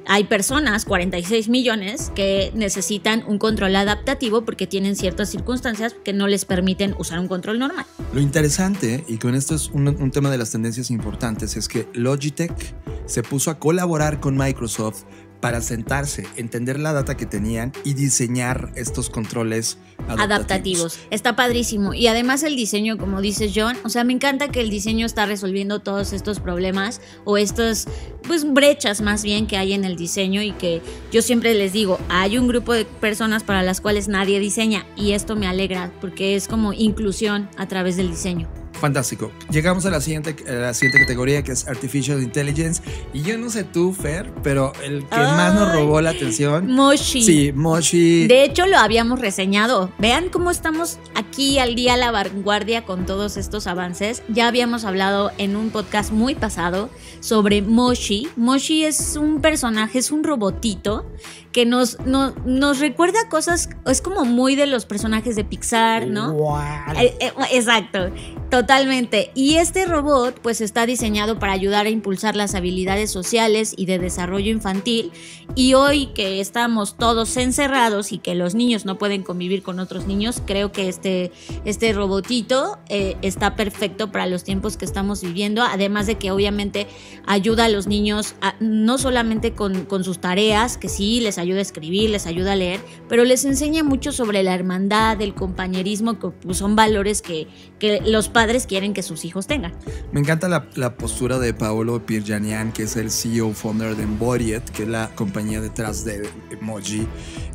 Hay personas, 46 millones, que necesitan un control adaptativo porque tienen ciertas circunstancias que no les permiten usar un control normal. Lo interesante, y con esto es un, tema de las tendencias importantes, es que Logitech se puso a colaborar con Microsoft para sentarse, entender la data que tenían y diseñar estos controles adaptativos. Está padrísimo. Y además el diseño, como dices John, o sea, me encanta que el diseño está resolviendo todos estos problemas o estas pues brechas más bien que hay en el diseño y que yo siempre les digo, hay un grupo de personas para las cuales nadie diseña y esto me alegra porque es como inclusión a través del diseño. Fantástico. Llegamos a la siguiente, a la siguiente categoría que es Artificial Intelligence. Y yo no sé tú, Fer, pero el que más nos robó la atención. Moshi. Sí, Moshi. De hecho, lo habíamos reseñado. Vean cómo estamos aquí al día a la vanguardia con todos estos avances. Ya habíamos hablado en un podcast muy pasado sobre Moshi. Moshi es un personaje, es un robotito que nos, no- nos recuerda cosas, es como muy de los personajes de Pixar, ¿no? Eh, eh, exacto, totalmente. Y este robot pues está diseñado para ayudar a impulsar las habilidades sociales y de desarrollo infantil. Y hoy que estamos todos encerrados y que los niños no pueden convivir con otros niños, creo que este, este robotito eh, está perfecto para los tiempos que estamos viviendo. Además de que obviamente ayuda a los niños no solamente con, con sus tareas, que sí, les ayuda a escribir, les ayuda a leer, pero les enseña mucho sobre la hermandad, el compañerismo, que pues, son valores que, que los padres quieren que sus hijos tengan. Me encanta la, la postura de Paolo Pirjanian, que es el CEO founder de Embodied, que es la compañía detrás de Emoji.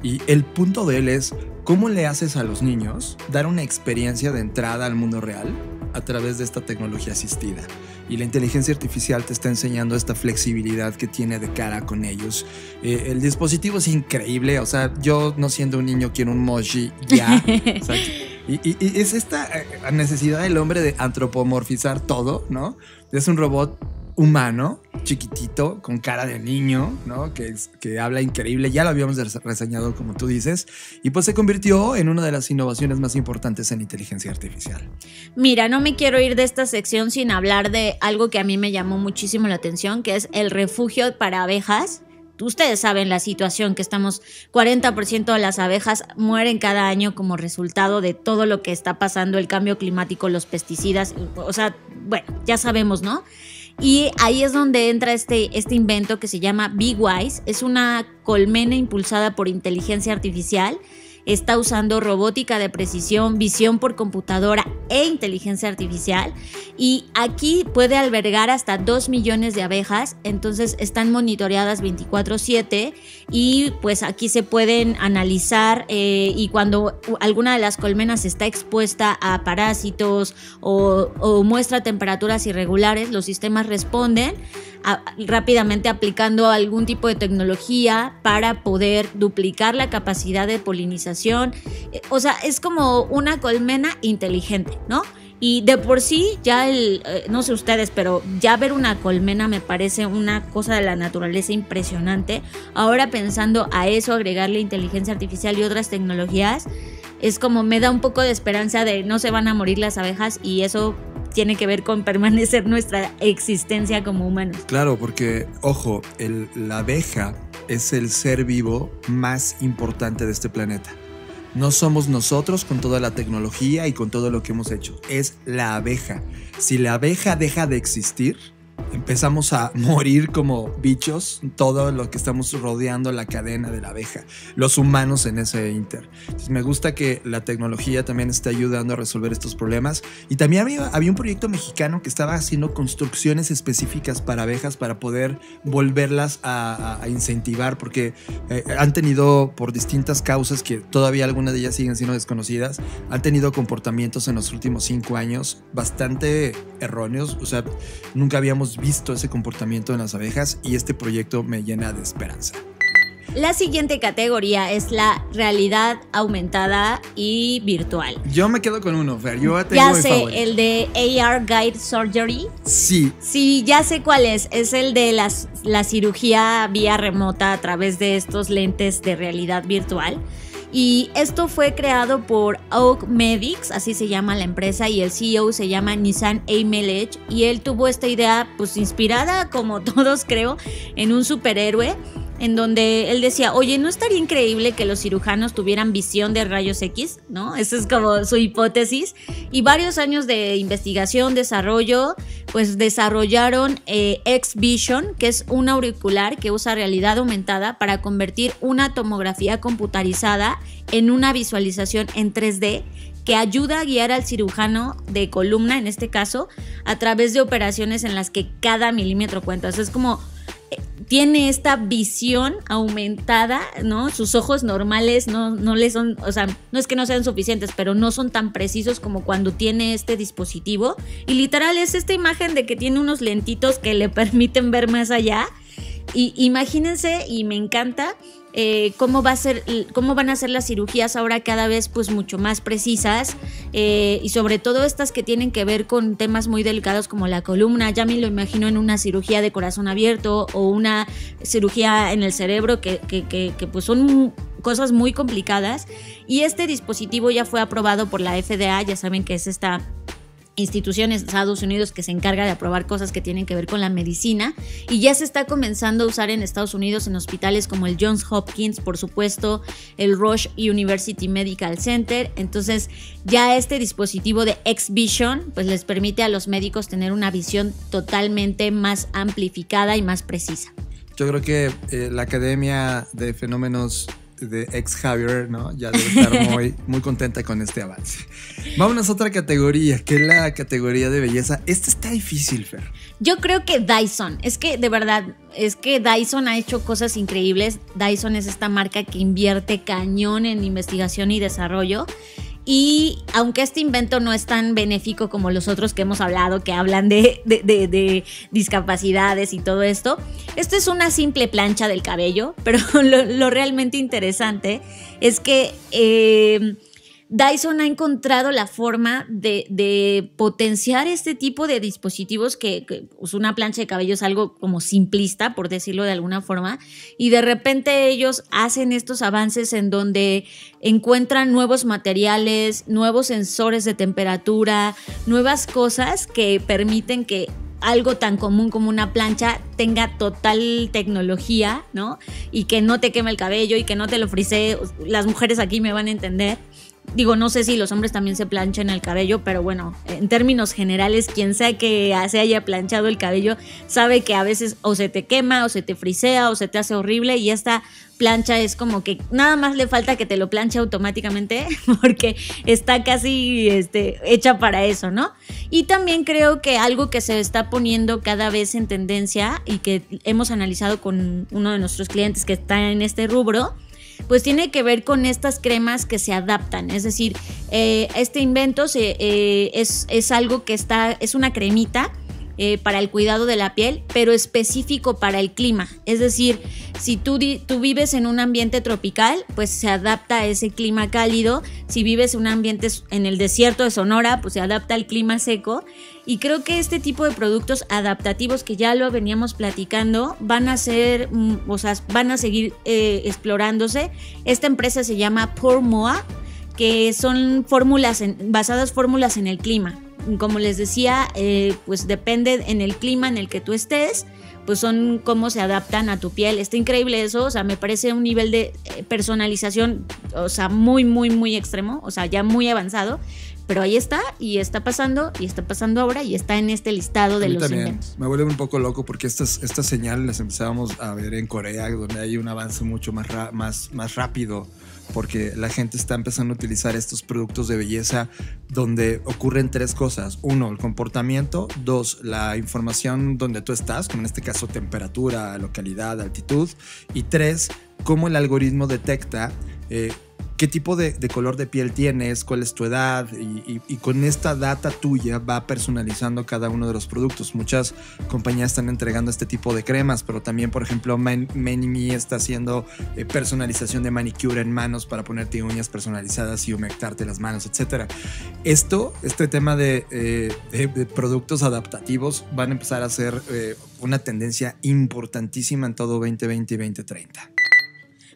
Y el punto de él es cómo le haces a los niños dar una experiencia de entrada al mundo real a través de esta tecnología asistida. Y la inteligencia artificial te está enseñando esta flexibilidad que tiene de cara con ellos. Eh, el dispositivo es increíble, o sea, yo no siendo un niño quiero un Moji ya. O sea, y, es esta eh, necesidad del hombre de antropomorfizar todo, ¿no? Es un robot humano, chiquitito, con cara de niño, ¿no? Que, que habla increíble. Ya lo habíamos res- reseñado, como tú dices. Y pues se convirtió en una de las innovaciones más importantes en inteligencia artificial. Mira, no me quiero ir de esta sección sin hablar de algo que a mí me llamó muchísimo la atención, que es el refugio para abejas. Ustedes saben la situación que estamos, 40% de las abejas mueren cada año como resultado de todo lo que está pasando, el cambio climático, los pesticidas, o sea, bueno, ya sabemos, ¿no? Y ahí es donde entra este, este invento que se llama Big Wise. Es una colmena impulsada por inteligencia artificial. Está usando robótica de precisión, visión por computadora e inteligencia artificial. Y aquí puede albergar hasta 2 millones de abejas. Entonces están monitoreadas 24/7 y pues aquí se pueden analizar eh, y cuando alguna de las colmenas está expuesta a parásitos o, muestra temperaturas irregulares, los sistemas responden rápidamente aplicando algún tipo de tecnología para poder duplicar la capacidad de polinización. Eh, O sea, es como una colmena inteligente, ¿no? Y de por sí, ya el, eh, no sé ustedes, pero ya ver una colmena me parece una cosa de la naturaleza impresionante. Ahora pensando a eso, agregarle inteligencia artificial y otras tecnologías, es como me da un poco de esperanza de no se van a morir las abejas y eso tiene que ver con permanecer nuestra existencia como humanos. Claro, porque, ojo, el- la abeja es el ser vivo más importante de este planeta. No somos nosotros con toda la tecnología y con todo lo que hemos hecho, es la abeja. Si la abeja deja de existir, empezamos a morir como bichos, todo lo que estamos rodeando la cadena de la abeja, los humanos en ese inter. Entonces me gusta que la tecnología también esté ayudando a resolver estos problemas. Y también había, había un proyecto mexicano que estaba haciendo construcciones específicas para abejas para poder volverlas a, a- incentivar, porque eh, han tenido, por distintas causas que todavía algunas de ellas siguen siendo desconocidas, han tenido comportamientos en los últimos cinco años bastante erróneos. O sea, nunca habíamos visto ese comportamiento en las abejas y este proyecto me llena de esperanza. La siguiente categoría es la realidad aumentada y virtual. Yo me quedo con uno, Fer. Yo tengo Ya sé, el de AR Guide Surgery. Sí, Sí, ya sé cuál es. Es el de las, la cirugía vía remota a través de estos lentes de realidad virtual. Y esto fue creado por Oak Medics, así se llama la empresa, y el CEO se llama Nissan Eimelech. Y él tuvo esta idea, pues inspirada, como todos creo, en un superhéroe en donde él decía, oye, ¿no estaría increíble que los cirujanos tuvieran visión de rayos X? ¿No? Esa es como su hipótesis. Y varios años de investigación, desarrollo, pues desarrollaron eh, X-Vision, que es un auricular que usa realidad aumentada para convertir una tomografía computarizada en una visualización en 3D que ayuda a guiar al cirujano de columna, en este caso, a través de operaciones en las que cada milímetro cuenta. O sea, es como tiene esta visión aumentada, ¿no? Sus ojos normales no, no le son, o sea, no es que no sean suficientes, pero no son tan precisos como cuando tiene este dispositivo. Y literal es esta imagen de que tiene unos lentitos que le permiten ver más allá. Y imagínense, y me encanta, eh, cómo va a ser, cómo van a ser las cirugías ahora cada vez pues mucho más precisas eh, y sobre todo estas que tienen que ver con temas muy delicados como la columna. Ya me lo imagino en una cirugía de corazón abierto o una cirugía en el cerebro que, que, que, que pues son cosas muy complicadas. Y este dispositivo ya fue aprobado por la FDA, ya saben que es esta institución en Estados Unidos que se encarga de aprobar cosas que tienen que ver con la medicina y ya se está comenzando a usar en Estados Unidos en hospitales como el Johns Hopkins, por supuesto, el Rush University Medical Center. Entonces, ya este dispositivo de X-Vision pues les permite a los médicos tener una visión totalmente más amplificada y más precisa. Yo creo que eh, la Academia de Fenómenos de ex Javier, ¿no? Ya debe estar muy, muy contenta con este avance. Vámonos a otra categoría, que es la categoría de belleza. Esta está difícil, Fer. Yo creo que Dyson, es que de verdad, es que Dyson ha hecho cosas increíbles. Dyson es esta marca que invierte cañón en investigación y desarrollo. Y aunque este invento no es tan benéfico como los otros que hemos hablado, que hablan de, de, de, de discapacidades y todo esto, esto es una simple plancha del cabello, pero lo, lo realmente interesante es que... Eh, Dyson ha encontrado la forma de, potenciar este tipo de dispositivos que, pues una plancha de cabello es algo como simplista, por decirlo de alguna forma, y de repente ellos hacen estos avances en donde encuentran nuevos materiales, nuevos sensores de temperatura, nuevas cosas que permiten que algo tan común como una plancha tenga total tecnología, ¿no? Y que no te queme el cabello y que no te lo frisee. Las mujeres aquí me van a entender. Digo, no sé si los hombres también se planchan el cabello, pero bueno, en términos generales, quien sea que se haya planchado el cabello sabe que a veces o se te quema, o se te frisea, o se te hace horrible, y esta plancha es como que nada más le falta que te lo planche automáticamente, porque está casi este, hecha para eso, ¿no? Y también creo que algo que se está poniendo cada vez en tendencia y que hemos analizado con uno de nuestros clientes que está en este rubro, pues tiene que ver con estas cremas que se adaptan. Es decir, eh, este invento eh, es, es, algo que está, es una cremita eh, para el cuidado de la piel, pero específico para el clima. Es decir, si tú, tú, vives en un ambiente tropical, pues se adapta a ese clima cálido. Si vives en un ambiente en el desierto de Sonora, pues se adapta al clima seco. Y creo que este tipo de productos adaptativos que ya lo veníamos platicando van a ser, o sea, van a seguir eh, explorándose. Esta empresa se llama Pormoa, que son fórmulas en, basadas fórmulas en el clima. Como les decía, eh, pues depende en el clima en el que tú estés, pues son cómo se adaptan a tu piel. Está increíble eso, o sea, me parece un nivel de personalización o sea, muy, muy, muy extremo, o sea, ya muy avanzado. Pero ahí está, y está pasando, y está pasando ahora, y está en este listado de A mí los también inventos. me vuelve un poco loco porque estas, estas señales las empezábamos a ver en Corea, donde hay un avance mucho más, ra- más, más rápido, porque la gente está empezando a utilizar estos productos de belleza donde ocurren tres cosas. Uno, el comportamiento. Dos, la información donde tú estás, como en este caso temperatura, localidad, altitud. Y tres, cómo el algoritmo detecta... eh, qué tipo de, color de piel tienes, cuál es tu edad y, con esta data tuya va personalizando cada uno de los productos. Muchas compañías están entregando este tipo de cremas, pero también, por ejemplo, Man- Many está haciendo eh, personalización de manicure en manos para ponerte uñas personalizadas y humectarte las manos, etc. Esto, este tema de, eh, de productos adaptativos van a empezar a ser eh, una tendencia importantísima en todo 2020 y 2030.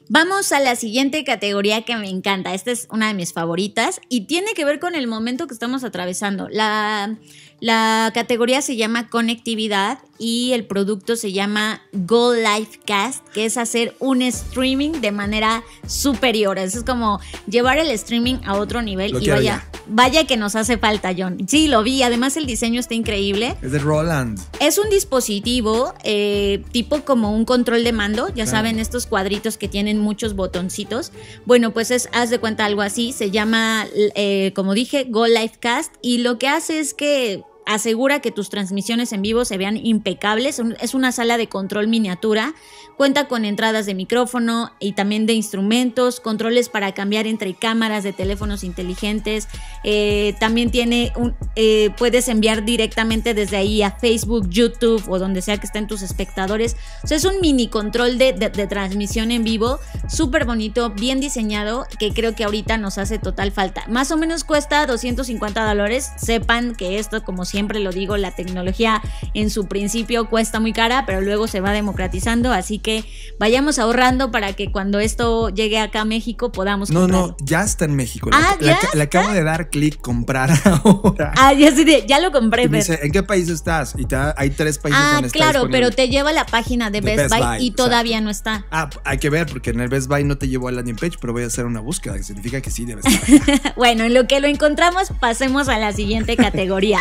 Vamos a la siguiente categoría que me encanta. Esta es una de mis favoritas y tiene que ver con el momento que estamos atravesando. La, la categoría se llama conectividad y el producto se llama Go Live Cast, que es hacer un streaming de manera superior. Eso es como llevar el streaming a otro nivel Lo y vaya, vaya que nos hace falta, John. Sí, lo vi. Además el diseño está increíble. Es de Roland. Es un dispositivo eh, tipo como un control de mando, ya Claro. saben, estos cuadritos que tienen muchos botoncitos. Bueno, pues es, haz de cuenta algo así, se llama, eh, como dije, Go Live Cast y lo que hace es que asegura que tus transmisiones en vivo se vean impecables. Es una sala de control miniatura. Cuenta con entradas de micrófono y también de instrumentos, controles para cambiar entre cámaras de teléfonos inteligentes. Eh, también tiene un, eh, puedes enviar directamente desde ahí a Facebook, YouTube o donde sea que estén tus espectadores. Es un mini control de, de- transmisión en vivo, súper bonito, bien diseñado, que creo que ahorita nos hace total falta. Más o menos cuesta 250 dólares. Sepan que esto, como siempre lo digo, la tecnología en su principio cuesta muy cara, pero luego se va democratizando. Así que vayamos ahorrando para que cuando esto llegue acá a México podamos No, comprarlo. no, ya está en México. Ah, le, ¿ya le acabo de dar clic comprar ahora. Ah, ya, sí, ya lo compré, Y me Fer. dice, ¿en qué país estás? Y te hay tres países Ah, donde claro, pero te lleva a la página de Best, Best Buy, Buy, y todavía no está. Ah, hay que ver, porque en el Best Buy no te llevó a la landing page, pero voy a hacer una búsqueda, que significa que sí debe estar. bueno, en lo que lo encontramos, pasemos a la siguiente categoría.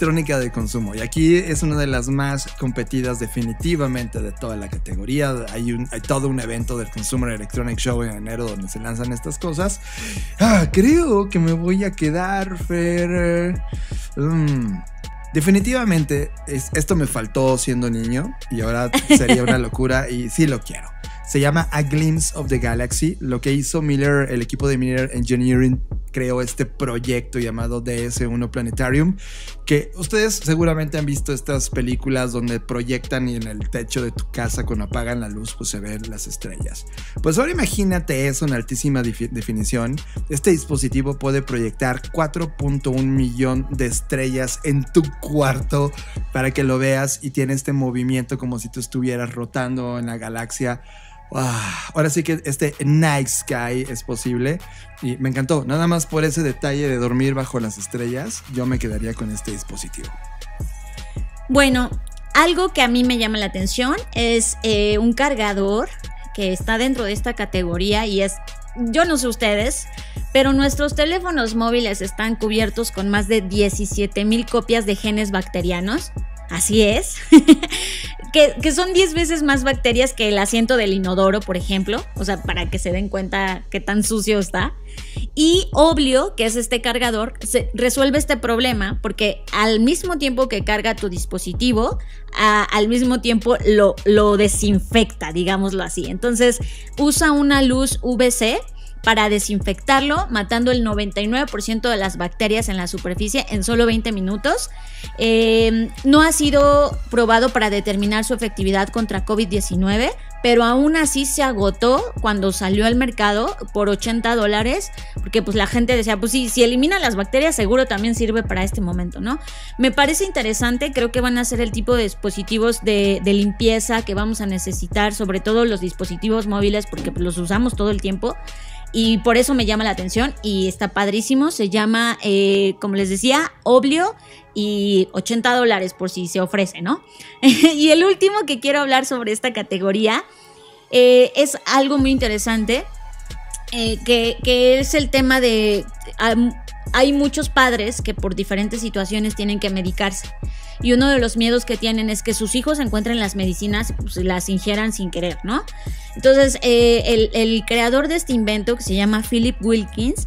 Electrónica de consumo. Y aquí es una de las más competidas definitivamente de toda la categoría. Hay, un, hay todo un evento del Consumer Electronic Show en enero donde se lanzan estas cosas. Ah, creo que me voy a quedar, Fer. Mm. Definitivamente, es- esto me faltó siendo niño y ahora sería una locura y sí lo quiero. Se llama A Glimpse of the Galaxy. Lo que hizo Miller, el equipo de Miller Engineering, creó este proyecto llamado DS1 Planetarium. Que ustedes seguramente han visto estas películas donde proyectan y en el techo de tu casa, cuando apagan la luz, pues se ven las estrellas. Pues ahora imagínate eso en altísima definición. Este dispositivo puede proyectar 4.1 millón de estrellas en tu cuarto para que lo veas y tiene este movimiento como si tú estuvieras rotando en la galaxia. Ah, ahora sí que este Night Sky es posible y me encantó. Nada más por ese detalle de dormir bajo las estrellas, yo me quedaría con este dispositivo. Bueno, algo que a mí me llama la atención es eh, un cargador que está dentro de esta categoría y es, yo no sé ustedes, pero nuestros teléfonos móviles están cubiertos con más de 17 mil copias de genes bacterianos. Así es. que, son 10 veces más bacterias que el asiento del inodoro, por ejemplo. O sea, para que se den cuenta qué tan sucio está. Y Oblio, que es este cargador, resuelve este problema porque al mismo tiempo que carga tu dispositivo, al mismo tiempo lo, lo desinfecta, digámoslo así. Entonces usa una luz VC para desinfectarlo, matando el 99% de las bacterias en la superficie en solo 20 minutos. Eh, no ha sido probado para determinar su efectividad contra COVID-19, pero aún así se agotó cuando salió al mercado por 80 dólares, porque pues la gente decía, pues sí, si elimina las bacterias seguro también sirve para este momento, ¿no? Me parece interesante, creo que van a ser el tipo de dispositivos de, limpieza que vamos a necesitar, sobre todo los dispositivos móviles, porque pues, los usamos todo el tiempo. Y por eso me llama la atención y está padrísimo. Se llama, eh, como les decía, Oblio y 80 dólares por si se ofrece, ¿no? y el último que quiero hablar sobre esta categoría eh, es algo muy interesante. eh, que, que es el tema de... hay muchos padres que por diferentes situaciones tienen que medicarse. Y uno de los miedos que tienen es que sus hijos encuentren las medicinas, pues las ingieran sin querer, ¿no? Entonces, eh, el, el creador de este invento, que se llama Philip Wilkins,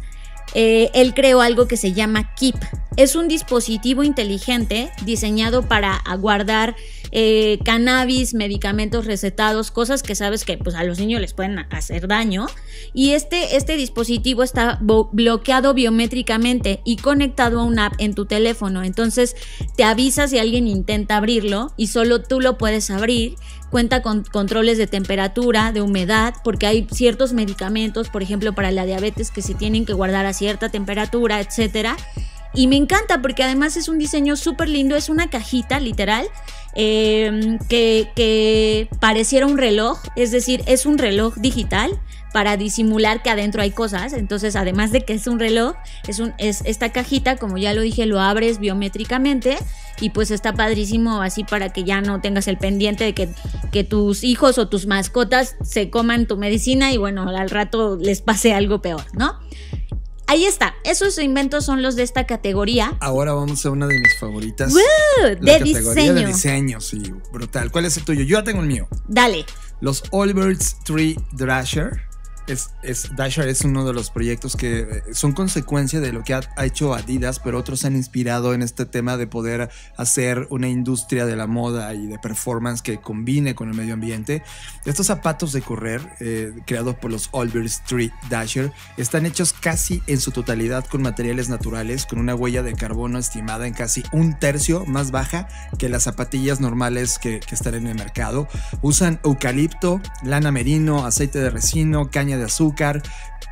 eh, él creó algo que se llama Keep. Es un dispositivo inteligente diseñado para guardar eh, cannabis, medicamentos recetados, cosas que sabes que pues, a los niños les pueden hacer daño. Y este, este dispositivo está bloqueado biométricamente y conectado a una app en tu teléfono. Entonces te avisa si alguien intenta abrirlo y solo tú lo puedes abrir. Cuenta con controles de temperatura, de humedad, porque hay ciertos medicamentos, por ejemplo, para la diabetes que se tienen que guardar a cierta temperatura, etcétera. Y me encanta porque además es un diseño súper lindo, es una cajita literal eh, que, que pareciera un reloj, es decir, es un reloj digital para disimular que adentro hay cosas. Entonces, además de que es un reloj, es, un, es esta cajita, como ya lo dije, lo abres biométricamente y pues está padrísimo así para que ya no tengas el pendiente de que, que tus hijos o tus mascotas se coman tu medicina y bueno, al rato les pase algo peor, ¿no? Ahí está, esos inventos son los de esta categoría. Ahora vamos a una de mis favoritas. ¡Woo! La De categoría de diseño. diseño, sí, brutal. ¿Cuál es el tuyo? Yo ya tengo el mío. Dale. Los Allbirds Tree Dasher. Es, es- Dasher es uno de los proyectos que eh, son consecuencia de lo que ha, ha hecho Adidas, pero otros han inspirado en este tema de poder hacer una industria de la moda y de performance que combine con el medio ambiente. Estos zapatos de correr, eh, creados por los Allbirds Tree Dasher, están hechos casi en su totalidad con materiales naturales, con una huella de carbono estimada en casi un tercio más baja que las zapatillas normales que, que están en el mercado. Usan eucalipto, lana merino, aceite de resino, caña de azúcar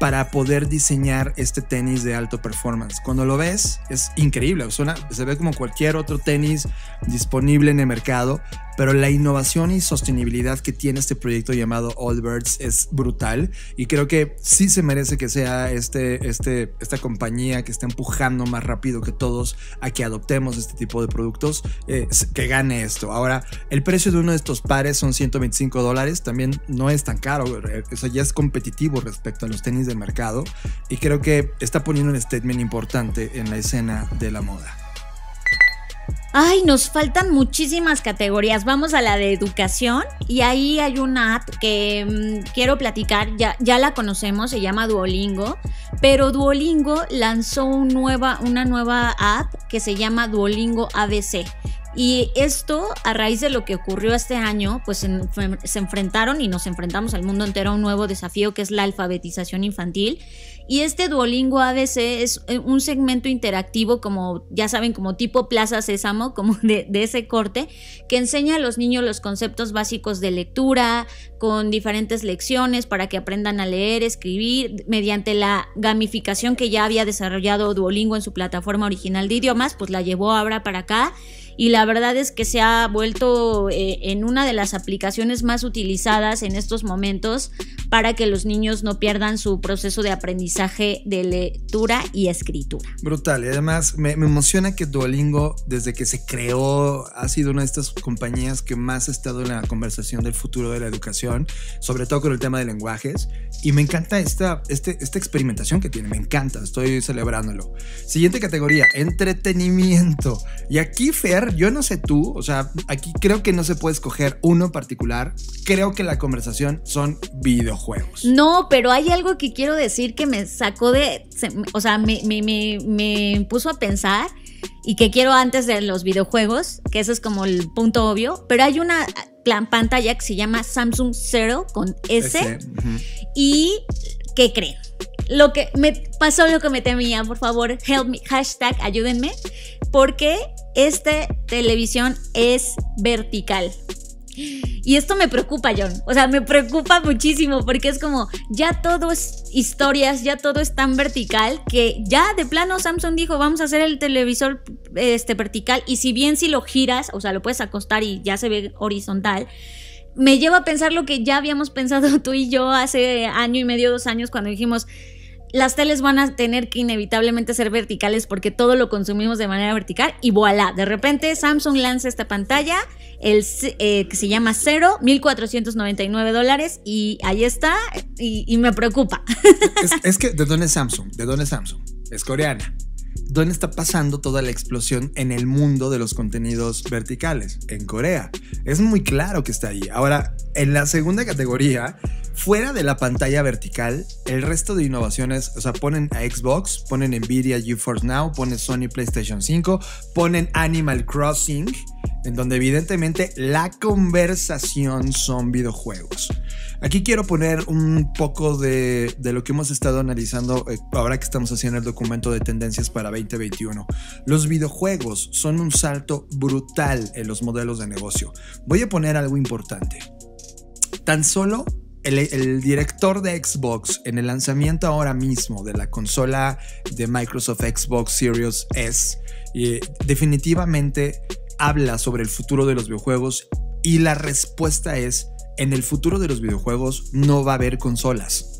para poder diseñar este tenis de alto performance. Cuando lo ves es increíble, suena- se ve como cualquier otro tenis disponible en el mercado, pero la innovación y sostenibilidad que tiene este proyecto llamado Allbirds es brutal y creo que sí se merece que sea este, este, esta compañía que está empujando más rápido que todos a que adoptemos este tipo de productos, eh, que gane esto. Ahora, el precio de uno de estos pares son 125 dólares, también no es tan caro, eh, o sea, ya es competitivo respecto a los tenis del mercado y creo que está poniendo un statement importante en la escena de la moda. Ay, nos faltan muchísimas categorías. Vamos a la de educación y ahí hay una app que mm, quiero platicar, ya, ya la conocemos, se llama Duolingo, pero Duolingo lanzó una nueva app que se llama Duolingo ABC. Y esto, a raíz de lo que ocurrió este año, pues enf- se enfrentaron y nos enfrentamos al mundo entero a un nuevo desafío que es la alfabetización infantil. Y este Duolingo ABC es eh, un segmento interactivo, como ya saben, como tipo Plaza Sésamo, como de, de ese corte, que enseña a los niños los conceptos básicos de lectura, con diferentes lecciones para que aprendan a leer, escribir, mediante la gamificación que ya había desarrollado Duolingo en su plataforma original de idiomas, pues la llevó ahora para acá y la verdad es que se ha vuelto eh, en una de las aplicaciones más utilizadas en estos momentos para que los niños no pierdan su proceso de aprendizaje de lectura y escritura. Brutal. Y además me, me emociona que Duolingo, desde que se creó, ha sido una de estas compañías que más ha estado en la conversación del futuro de la educación, sobre todo con el tema de lenguajes. Y me encanta esta, este, esta experimentación que tiene. Me encanta. Estoy celebrándolo. Siguiente categoría, entretenimiento. Y aquí, Fer, yo no sé tú, o sea, aquí creo que no se puede escoger uno en particular. Creo que la conversación son videojuegos. No, pero hay algo que quiero decir que me sacó de, o sea, me, me, me, me puso a pensar y que quiero antes de los videojuegos, que eso es como el punto obvio, pero hay una plan- pantalla que se llama Samsung Zero con S. Ese, ujú. ¿Y qué creen? Lo que me pasó lo que me temía, por favor, help me, hashtag, ayúdenme, porque esta televisión es vertical. Y esto me preocupa, John. O sea, me preocupa muchísimo porque es como, ya todo es historias, ya todo es tan vertical que ya de plano Samsung dijo, vamos a hacer el televisor este, vertical y si bien si lo giras, o sea, lo puedes acostar y ya se ve horizontal, me lleva a pensar lo que ya habíamos pensado tú y yo hace año y medio, dos años, cuando dijimos, las teles van a tener que inevitablemente ser verticales porque todo lo consumimos de manera vertical y voilà, de repente Samsung lanza esta pantalla, el, eh, que se llama Cero, 1499 dólares y ahí está y, y me preocupa. Es, es que, ¿de dónde es Samsung? ¿De dónde es Samsung? Es coreana. ¿Dónde está pasando toda la explosión en el mundo de los contenidos verticales? En Corea. Es muy claro que está ahí. Ahora, en la segunda categoría, fuera de la pantalla vertical, el resto de innovaciones, o sea, ponen a Xbox, ponen Nvidia GeForce Now, ponen Sony PlayStation 5, ponen Animal Crossing, en donde evidentemente la conversación son videojuegos. Aquí quiero poner un poco de, lo que hemos estado analizando eh, ahora que estamos haciendo el documento de tendencias para 2021. Los videojuegos son un salto brutal en los modelos de negocio. Voy a poner algo importante. Tan solo el, el, director de Xbox en el lanzamiento ahora mismo de la consola de Microsoft Xbox Series S eh, definitivamente habla sobre el futuro de los videojuegos y la respuesta es en el futuro de los videojuegos no va a haber consolas.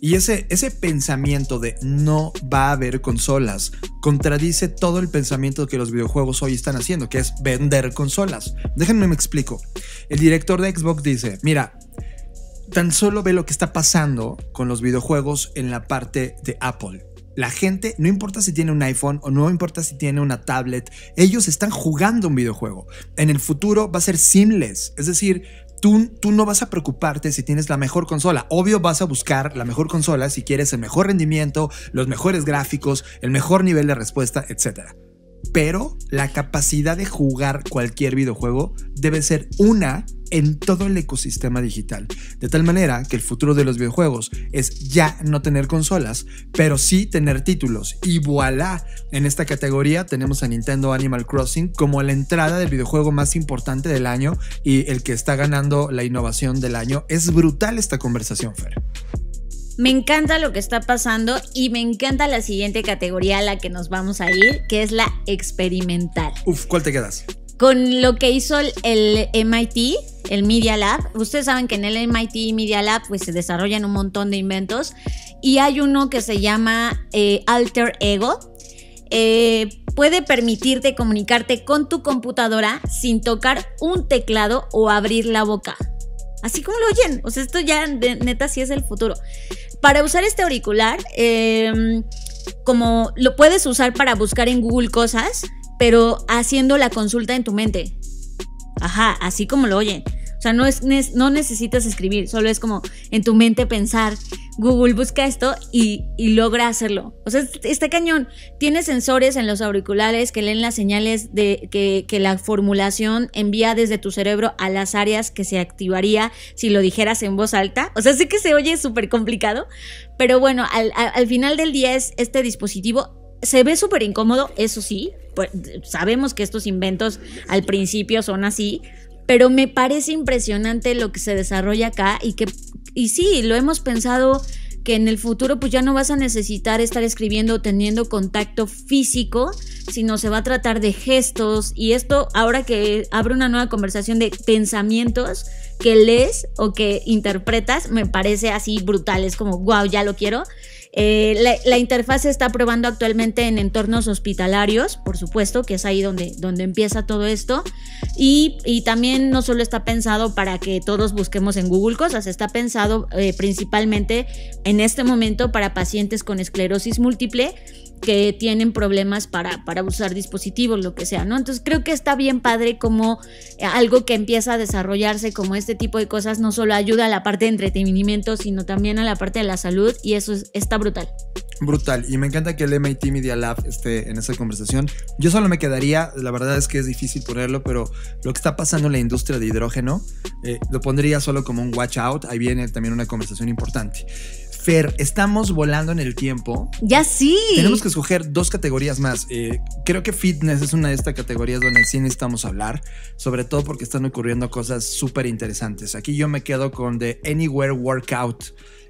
Y ese, ese pensamiento de no va a haber consolas contradice todo el pensamiento que los videojuegos hoy están haciendo, que es vender consolas. Déjenme me explico. El director de Xbox dice, mira, tan solo ve lo que está pasando con los videojuegos en la parte de Apple. La gente, no importa si tiene un iPhone o no importa si tiene una tablet, ellos están jugando un videojuego. En el futuro va a ser seamless, es decir, Tú, tú, no vas a preocuparte si tienes la mejor consola. Obvio vas a buscar la mejor consola si quieres el mejor rendimiento, los mejores gráficos, el mejor nivel de respuesta, etc. Pero la capacidad de jugar cualquier videojuego debe ser una en todo el ecosistema digital. De tal manera que el futuro de los videojuegos es ya no tener consolas, pero sí tener títulos. Y voilà, en esta categoría tenemos a Nintendo Animal Crossing como la entrada del videojuego más importante del año y el que está ganando la innovación del año. Es brutal esta conversación, Fer. Me encanta lo que está pasando y me encanta la siguiente categoría a la que nos vamos a ir, que es la experimental. Uf, ¿cuál te quedas? Con lo que hizo el, MIT, el Media Lab. Ustedes saben que en el MIT Media Lab pues, se desarrollan un montón de inventos y hay uno que se llama eh, Alter Ego. Eh, puede permitirte comunicarte con tu computadora sin tocar un teclado o abrir la boca. Así como lo oyen. O sea, esto ya de, neta sí es el futuro. Para usar este auricular, eh, como lo puedes usar para buscar en Google cosas, pero haciendo la consulta en tu mente. Ajá, así como lo oyen. O sea, no, es, no necesitas escribir, solo es como en tu mente pensar, Google busca esto y, logra hacerlo. O sea, este cañón tiene sensores en los auriculares que leen las señales de que, la formulación envía desde tu cerebro a las áreas que se activaría si lo dijeras en voz alta. O sea, sé que se oye súper complicado, pero bueno, al final del día es este dispositivo se ve súper incómodo, eso sí. Pues, sabemos que estos inventos al principio son así, pero me parece impresionante lo que se desarrolla acá y que, y sí, lo hemos pensado que en el futuro pues ya no vas a necesitar estar escribiendo o teniendo contacto físico, sino se va a tratar de gestos y esto ahora que abre una nueva conversación de pensamientos que lees o que interpretas, me parece así brutal, es como, wow, ya lo quiero. Eh, la, la, interfaz se está probando actualmente en entornos hospitalarios, por supuesto, que es ahí donde, donde empieza todo esto. Y, y, también no solo está pensado para que todos busquemos en Google cosas, está pensado eh, principalmente en este momento para pacientes con esclerosis múltiple que tienen problemas para, para usar dispositivos, lo que sea, ¿no? Entonces creo que está bien padre como algo que empieza a desarrollarse como este tipo de cosas no solo ayuda a la parte de entretenimiento, sino también a la parte de la salud y eso es, está brutal. Brutal, y me encanta que el MIT Media Lab esté en esa conversación. Yo solo me quedaría, la verdad es que es difícil ponerlo, pero lo que está pasando en la industria de hidrógeno, eh, lo pondría solo como un watch out, ahí viene también una conversación importante. Fer, estamos volando en el tiempo. Ya sí. Tenemos que escoger dos categorías más. Eh, creo que fitness es una de estas categorías donde sí necesitamos hablar, sobre todo porque están ocurriendo cosas súper interesantes. Aquí yo me quedo con The Anywhere Workout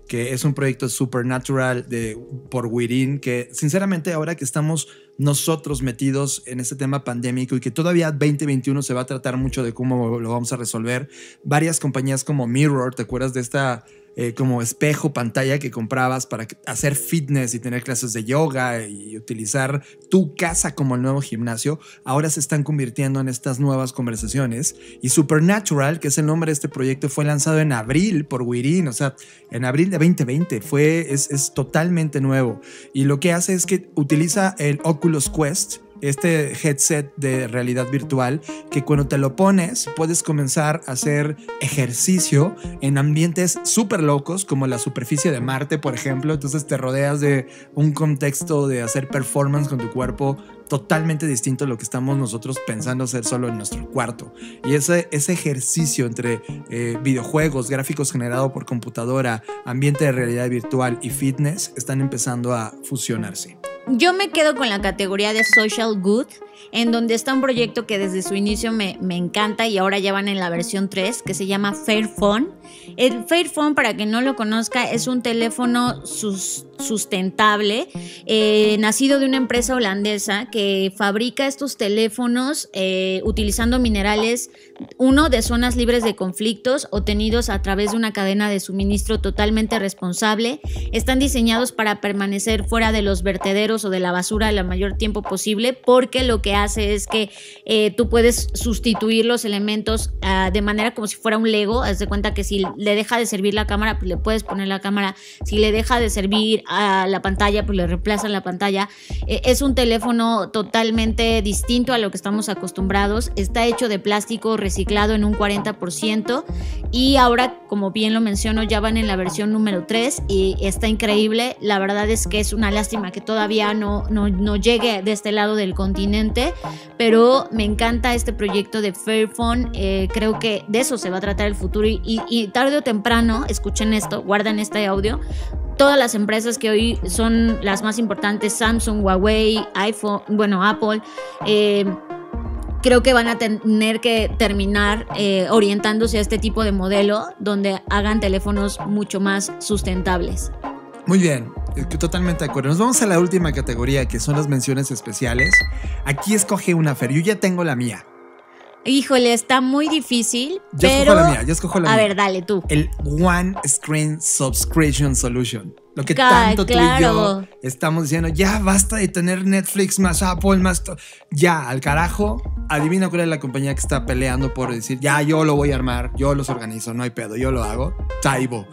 que es un proyecto supernatural de, por Wirin, que sinceramente ahora que estamos nosotros metidos en este tema pandémico y que todavía 2021 se va a tratar mucho de cómo lo vamos a resolver, varias compañías como Mirror, ¿te acuerdas de esta eh, como espejo, pantalla que comprabas para hacer fitness y tener clases de yoga y utilizar tu casa como el nuevo gimnasio, ahora se están convirtiendo en estas nuevas conversaciones. Y Supernatural, que es el nombre de este proyecto, fue lanzado en abril por Wirin, o sea, en abril de 2020. Fue, es, es totalmente nuevo. Y lo que hace es que utiliza el Oculus Quest este headset de realidad virtual que cuando te lo pones puedes comenzar a hacer ejercicio en ambientes súper locos como la superficie de Marte, por ejemplo. Entonces te rodeas de un contexto de hacer performance con tu cuerpo totalmente distinto a lo que estamos nosotros pensando hacer solo en nuestro cuarto. Y ese, ese ejercicio entre eh, videojuegos, gráficos generados por computadora, ambiente de realidad virtual y fitness están empezando a fusionarse. Yo me quedo con la categoría de social good, en donde está un proyecto que desde su inicio me, me encanta y ahora ya van en la versión 3, que se llama Fairphone. El Fairphone, para quien no lo conozca, es un teléfono sus, sustentable, eh, nacido de una empresa holandesa que fabrica estos teléfonos eh, utilizando minerales, uno de zonas libres de conflictos, obtenidos a través de una cadena de suministro totalmente responsable. Están diseñados para permanecer fuera de los vertederos o de la basura el mayor tiempo posible, porque lo que hace es que eh, tú puedes sustituir los elementos ah, de manera como si fuera un Lego. Haz de cuenta que si le deja de servir la cámara, pues le puedes poner la cámara. Si le deja de servir a la pantalla, pues le reemplazan la pantalla. Eh, es un teléfono totalmente distinto a lo que estamos acostumbrados. Está hecho de plástico reciclado en un 40% y ahora, como bien lo menciono, ya van en la versión número 3 y está increíble. La verdad es que es una lástima que todavía no, no, llegue de este lado del continente, pero me encanta este proyecto de Fairphone. Eh, creo que de eso se va a tratar el futuro y, tarde o temprano, escuchen esto, guarden este audio, todas las empresas que hoy son las más importantes, Samsung, Huawei, iPhone, bueno, Apple, eh, creo que van a tener que terminar eh, orientándose a este tipo de modelo donde hagan teléfonos mucho más sustentables. Muy bien, totalmente de acuerdo. Nos vamos a la última categoría que son las menciones especiales. Aquí escoge una, Fer. Yo ya tengo la mía. Híjole, está muy difícil. Ya pero... escojo la mía, ya escojo la a mía. A ver, dale tú. El One Screen Subscription Solution. Lo que tanto claro. tú y yo estamos diciendo, ya basta de tener Netflix más Apple más... Ya, al carajo. Adivina cuál es la compañía que está peleando por decir, ya, yo lo voy a armar, yo los organizo, no hay pedo, yo lo hago. Taibo.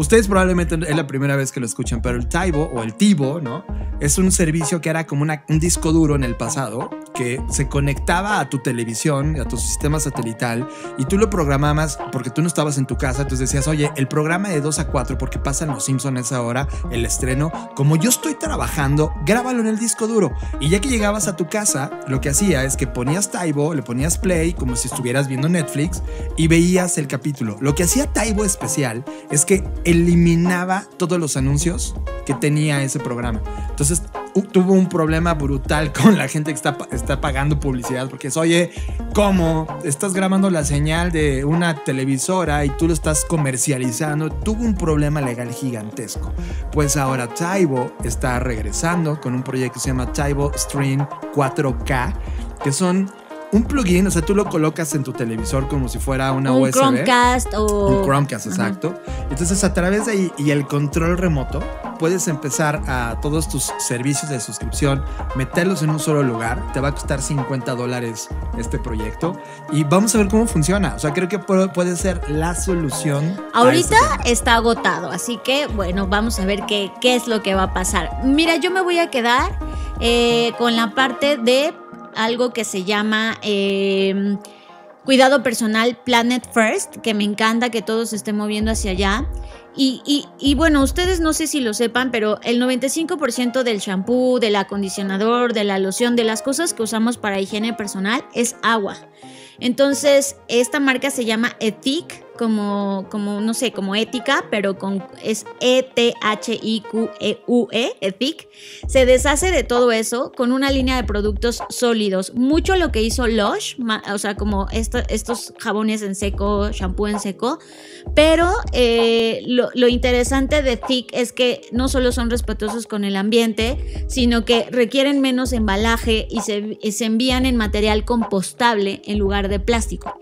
Ustedes probablemente es la primera vez que lo escuchan, pero el Taibo o el Tibo, ¿no? Es un servicio que era como una, un disco duro en el pasado que se conectaba a tu televisión, a tu sistema satelital, y tú lo programabas porque tú no estabas en tu casa, entonces decías, oye, el programa de 2 a 4, porque pasan los Simpsons a esa hora, el estreno, como yo estoy trabajando, grábalo en el disco duro. Y ya que llegabas a tu casa, lo que hacía es que ponías Taibo, le ponías play, como si estuvieras viendo Netflix, y veías el capítulo. Lo que hacía Taibo especial es que eliminaba todos los anuncios que tenía ese programa. Entonces tuvo un problema brutal con la gente que está, está pagando publicidad porque es, oye, ¿cómo? Estás grabando la señal de una televisora y tú lo estás comercializando. Tuvo un problema legal gigantesco. Pues ahora Taibo está regresando con un proyecto que se llama Taibo Stream 4K, que son un plugin, o sea, tú lo colocas en tu televisor como si fuera una un USB. Chromecast o... Un Chromecast, exacto. Entonces, a través de ahí y el control remoto, puedes empezar a todos tus servicios de suscripción, meterlos en un solo lugar. Te va a costar 50 dólares este proyecto. Y vamos a ver cómo funciona. O sea, creo que puede ser la solución. Ahorita está agotado, así que, bueno, vamos a ver qué, qué es lo que va a pasar. Mira, yo me voy a quedar eh, con la parte de algo que se llama eh, cuidado personal Planet First, que me encanta que todos se estén moviendo hacia allá. Y, y, y, bueno, ustedes no sé si lo sepan, pero el 95% del shampoo, del acondicionador, de la loción, de las cosas que usamos para higiene personal es agua. Entonces, esta marca se llama Ethic, como, como no sé, como ética, pero con, es E-T-H-I-Q-E-U-E, Ethic. Se deshace de todo eso con una línea de productos sólidos. Mucho lo que hizo Lush, o sea, como esto, estos jabones en seco, shampoo en seco. Pero eh, lo, interesante de Ethic es que no solo son respetuosos con el ambiente, sino que requieren menos embalaje y se, se envían en material compostable en lugar de plástico.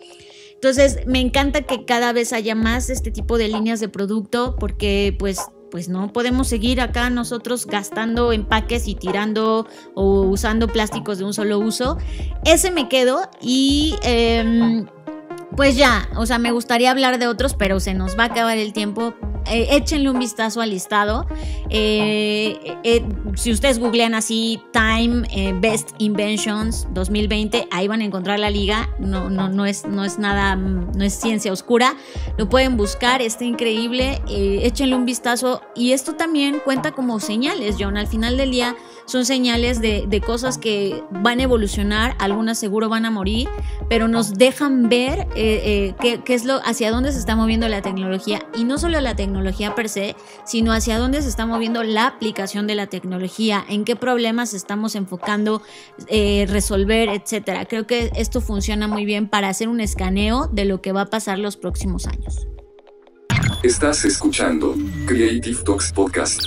Entonces, me encanta que cada vez haya más este tipo de líneas de producto porque pues pues no podemos seguir acá nosotros gastando empaques y tirando o usando plásticos de un solo uso. Ese me quedo y em, pues ya, o sea, me gustaría hablar de otros, pero se nos va a acabar el tiempo. Eh, échenle un vistazo al listado. Eh, eh, si ustedes googlean así Time Best Inventions 2020, ahí van a encontrar la liga. No, no, no, es, no es nada, no es ciencia oscura. Lo pueden buscar, está increíble. échenle un vistazo. Y esto también cuenta como señales, John. Al final del día son señales de, de cosas que van a evolucionar, algunas seguro van a morir, pero nos dejan ver qué, qué es lo, hacia dónde se está moviendo la tecnología. Y no solo la tecnología, tecnología per se, sino hacia dónde se está moviendo la aplicación de la tecnología, en qué problemas estamos enfocando, eh, resolver, etcétera. Creo que esto funciona muy bien para hacer un escaneo de lo que va a pasar los próximos años. Estás escuchando Creative Talks Podcast.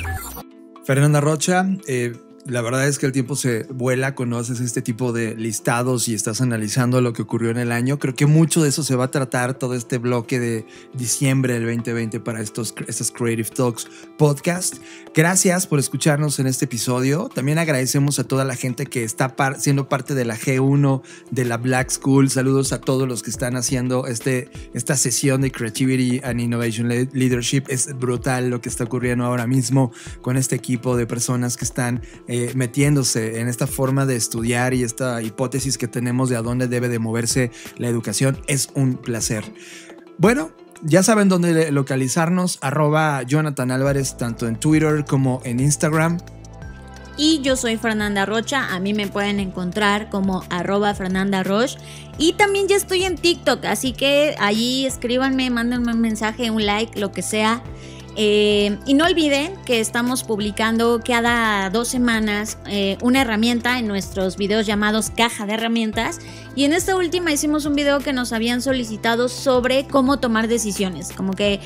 Fernanda Rocha, eh, la verdad es que el tiempo se vuela, conoces este tipo de listados y estás analizando lo que ocurrió en el año. Creo que mucho de eso se va a tratar todo este bloque de diciembre del 2020 para estos, estos Creative Talks podcast. Gracias por escucharnos en este episodio. También agradecemos a toda la gente que está siendo parte de la G1 de la Black School. Saludos a todos los que están haciendo este, esta sesión de Creativity and Innovation Leadership. Es brutal lo que está ocurriendo ahora mismo con este equipo de personas que están eh, metiéndose en esta forma de estudiar y esta hipótesis que tenemos de a dónde debe de moverse la educación. Es un placer. Bueno, ya saben dónde localizarnos, arroba Jonathan Álvarez, tanto en Twitter como en Instagram. Y yo soy Fernanda Rocha, a mí me pueden encontrar como arroba Fernanda Roche. Y también ya estoy en TikTok, así que allí escríbanme, mándenme un mensaje, un like, lo que sea. Eh, y no olviden que estamos publicando cada dos semanas eh, una herramienta en nuestros videos llamados caja de herramientas. Y en esta última hicimos un video que nos habían solicitado sobre cómo tomar decisiones. Como que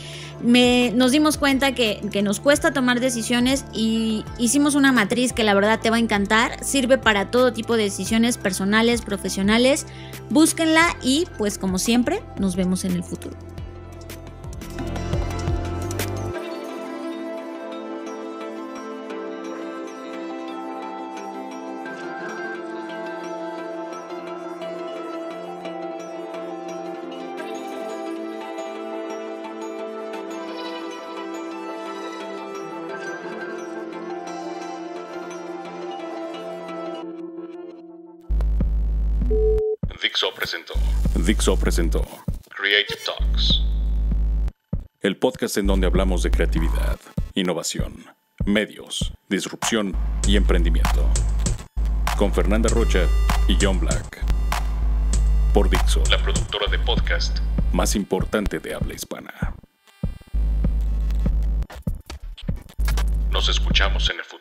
nos dimos cuenta que, que nos cuesta tomar decisiones y hicimos una matriz que la verdad te va a encantar. Sirve para todo tipo de decisiones personales, profesionales. Búsquenla y pues como siempre nos vemos en el futuro. Dixo presentó. Dixo presentó. Creative Talks. El podcast en donde hablamos de creatividad, innovación, medios, disrupción y emprendimiento. Con Fernanda Rocha y John Black. Por Dixo, la productora de podcast más importante de habla hispana. Nos escuchamos en el futuro.